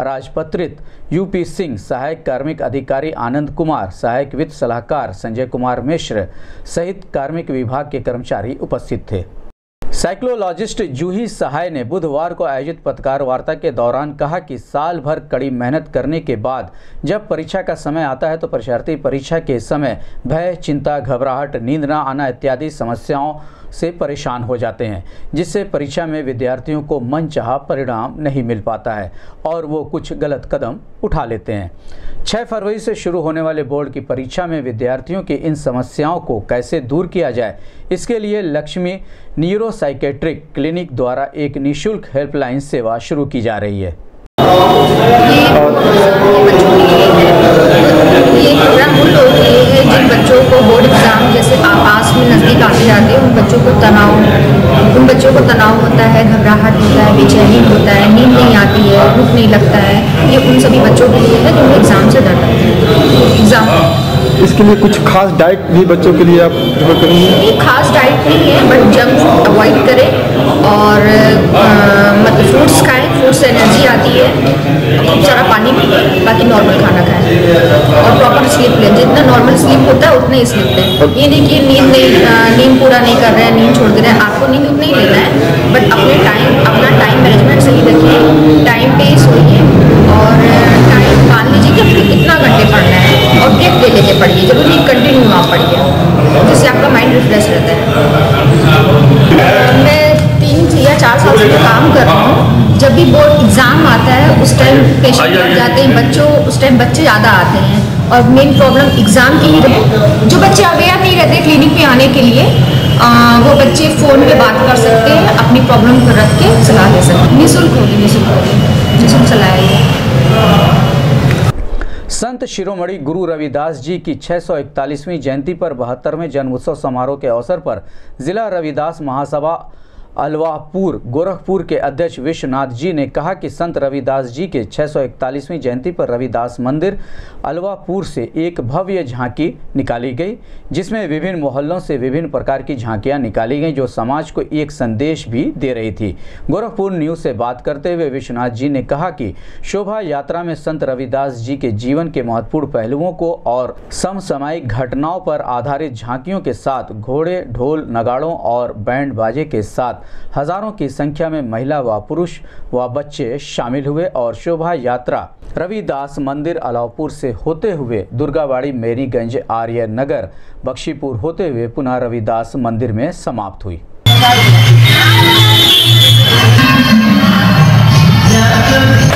राजपत्रित, यूपी सिंह, सहायक कार्मिक अधिकारी आनंद कुमार, सहायक वित्त सलाहकार संजय कुमार मिश्र सहित कार्मिक विभाग के कर्मचारी उपस्थित थे। साइक्लोलॉजिस्ट जूही सहाय ने बुधवार को आयोजित पत्रकार वार्ता के दौरान कहा कि साल भर कड़ी मेहनत करने के बाद जब परीक्षा का समय आता है तो परीक्षार्थी परीक्षा के समय भय, चिंता, घबराहट, नींद न आना इत्यादि समस्याओं से परेशान हो जाते हैं, जिससे परीक्षा में विद्यार्थियों को मनचाहा परिणाम नहीं मिल पाता है और वो कुछ गलत कदम उठा लेते हैं। 6 फरवरी से शुरू होने वाले बोर्ड की परीक्षा में विद्यार्थियों की इन समस्याओं को कैसे दूर किया जाए, इसके लिए लक्ष्मी न्यूरोसाइकेट्रिक क्लिनिक द्वारा एक निःशुल्क हेल्पलाइन सेवा शुरू की जा रही है। ये प्रोग्राम उन लोगों के लिए है जिन बच्चों को बोर्ड एग्ज़ाम जैसे पास में नज़दीक आते जाते हैं उन बच्चों को तनाव उन बच्चों को तनाव होता है घबराहट होता है बेचैनी होता है नींद नहीं आती है भूख नहीं लगता है ये उन सभी बच्चों के लिए है जो एग्ज़ाम से डर हैं। एग्ज़ाम। इसके लिए कुछ खास डाइट भी बच्चों के लिए आप प्रेफर करेंगे? खास डाइट नहीं है बट जंक अवॉइड करें और आ, मतलब फ्रूट्स खाएँ से एनर्जी आती है खूब सारा पानी पिए बाकी नॉर्मल खाना खाएँ। और प्रॉपर स्लीप लें। जितना नॉर्मल स्लीप होता है, उतना ही स्लीप लें। ये नहीं कि नींद नहीं नींद पूरा नहीं कर रहे हैं, नींद छोड़ दे रहे हैं। आपको नींद उतना ही लेना है बट अपने टाइम अपना टाइम मैनेजमेंट सही रखिए। टाइम पे सोइए। और टाइम मान लीजिए कि आपको कितना घंटे पढ़ना है, और ब्रेक ले लेके पढ़िए। ज़रूरी कंटिन्यू ना पढ़िए। जिससे आपका माइंड रिफ्रेश रहता है। मैं तीन या चार साल से मैं काम कर रहा हूँ। जब भी बोर्ड एग्ज़ाम आता है उस टाइम पेशेंट बढ़ जाते हैं बच्चों उस टाइम बच्चे ज़्यादा आते हैं। और मेन प्रॉब्लम एग्ज़ाम की ही रहे जो बच्चे अवेयर नहीं रहते क्लिनिक पे आने के लिए आ, वो बच्चे फ़ोन पे बात कर सकते हैं अपनी प्रॉब्लम को रख के सलाह ले सकते हैं। निःशुल्क होगी निःशुल्क होगी। निःशुल्क सलाह है। संत शिरोमणि गुरु रविदास जी की 641वीं जयंती पर बहत्तरवें जन्मोत्सव समारोह के अवसर पर जिला रविदास महासभा अलवापुर गोरखपुर के अध्यक्ष विश्वनाथ जी ने कहा कि संत रविदास जी के 641वीं जयंती पर रविदास मंदिर अलवापुर से एक भव्य झांकी निकाली गई, जिसमें विभिन्न मोहल्लों से विभिन्न प्रकार की झांकियाँ निकाली गईं, जो समाज को एक संदेश भी दे रही थी। गोरखपुर न्यूज़ से बात करते हुए विश्वनाथ जी ने कहा कि शोभा यात्रा में संत रविदास जी के जीवन के महत्वपूर्ण पहलुओं को और समसामयिक घटनाओं पर आधारित झांकियों के साथ घोड़े, ढोल, नगाड़ों और बैंड बाजे के साथ हज़ारों की संख्या में महिला व पुरुष व बच्चे शामिल हुए और शोभा यात्रा रविदास मंदिर अलावपुर से होते हुए दुर्गावाड़ी, मेरीगंज, आर्य नगर, बख्शीपुर होते हुए पुनः रविदास मंदिर में समाप्त हुई। संत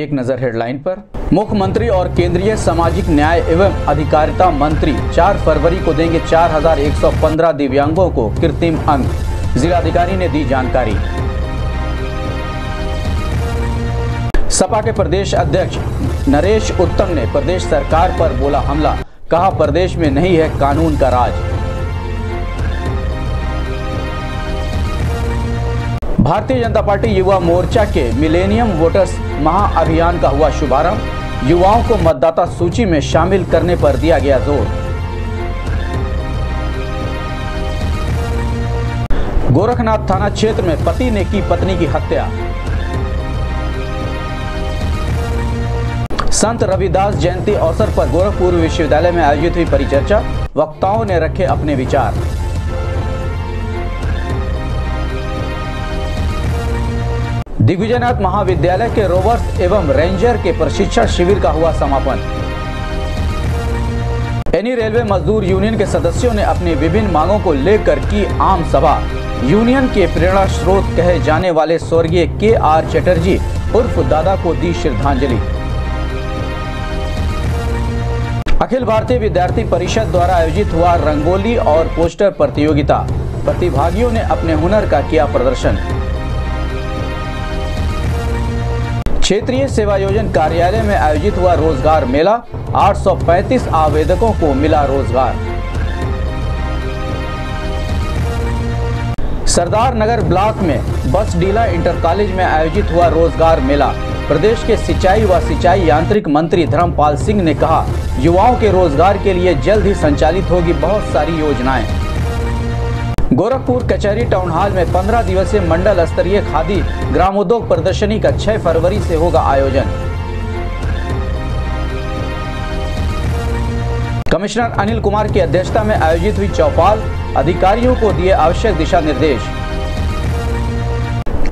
एक नज़र हेडलाइन पर। मुख्यमंत्री और केंद्रीय सामाजिक न्याय एवं अधिकारिता मंत्री 4 फरवरी को देंगे 4,115 दिव्यांगों को कृत्रिम अंग। जिलाधिकारी ने दी जानकारी। सपा के प्रदेश अध्यक्ष नरेश उत्तम ने प्रदेश सरकार पर बोला हमला। कहा प्रदेश में नहीं है कानून का राज। भारतीय जनता पार्टी युवा मोर्चा के मिलेनियम वोटर्स महाअभियान का हुआ शुभारंभ। युवाओं को मतदाता सूची में शामिल करने पर दिया गया ज़ोर। गोरखनाथ थाना क्षेत्र में पति ने की पत्नी की हत्या। संत रविदास जयंती अवसर पर गोरखपुर विश्वविद्यालय में आयोजित हुई परिचर्चा। वक्ताओं ने रखे अपने विचार। दिग्विजयनाथ महाविद्यालय के रोवर्स एवं रेंजर के प्रशिक्षण शिविर का हुआ समापन। एनी रेलवे मजदूर यूनियन के सदस्यों ने अपनी विभिन्न मांगों को लेकर की आम सभा। यूनियन के प्रेरणा स्रोत कहे जाने वाले स्वर्गीय के आर चटर्जी उर्फ़ दादा को दी श्रद्धांजलि। अखिल भारतीय विद्यार्थी परिषद द्वारा आयोजित हुआ रंगोली और पोस्टर प्रतियोगिता। प्रतिभागियों ने अपने हुनर का किया प्रदर्शन। क्षेत्रीय सेवा योजन कार्यालय में आयोजित हुआ रोज़गार मेला। 835 आवेदकों को मिला रोज़गार। सरदार नगर ब्लॉक में बस डीला इंटर कॉलेज में आयोजित हुआ रोज़गार मेला। प्रदेश के सिंचाई व सिंचाई यांत्रिक मंत्री धर्मपाल सिंह ने कहा, युवाओं के रोज़गार के लिए जल्द ही संचालित होगी बहुत सारी योजनाएँ। गोरखपुर कचहरी टाउन हॉल में 15 दिवसीय मंडल स्तरीय खादी ग्रामोद्योग प्रदर्शनी का 6 फरवरी से होगा आयोजन। कमिश्नर अनिल कुमार की अध्यक्षता में आयोजित हुई चौपाल, अधिकारियों को दिए आवश्यक दिशा निर्देश।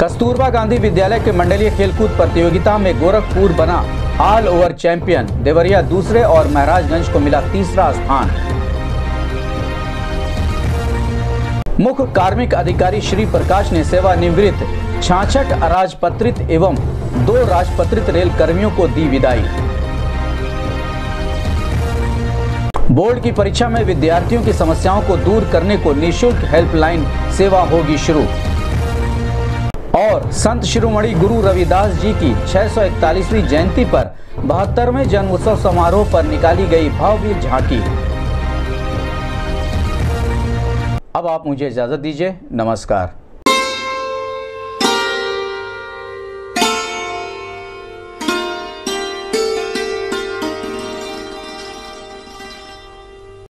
कस्तूरबा गांधी विद्यालय के मंडलीय खेलकूद प्रतियोगिता में गोरखपुर बना ऑल ओवर चैंपियन देवरिया दूसरे और महाराजगंज को मिला तीसरा स्थान। मुख्य कार्मिक अधिकारी श्री प्रकाश ने सेवानिवृत्त छाछठ अराजपत्रित एवं दो राजपत्रित रेल कर्मियों को दी विदाई। बोर्ड की परीक्षा में विद्यार्थियों की समस्याओं को दूर करने को निशुल्क हेल्पलाइन सेवा होगी शुरू। और संत शिरोमणि गुरु रविदास जी की 641वीं जयंती पर बहत्तरवें जन्म उत्सव समारोह पर निकाली गई भव्य झांकी। अब आप मुझे इजाज़त दीजिए। नमस्कार।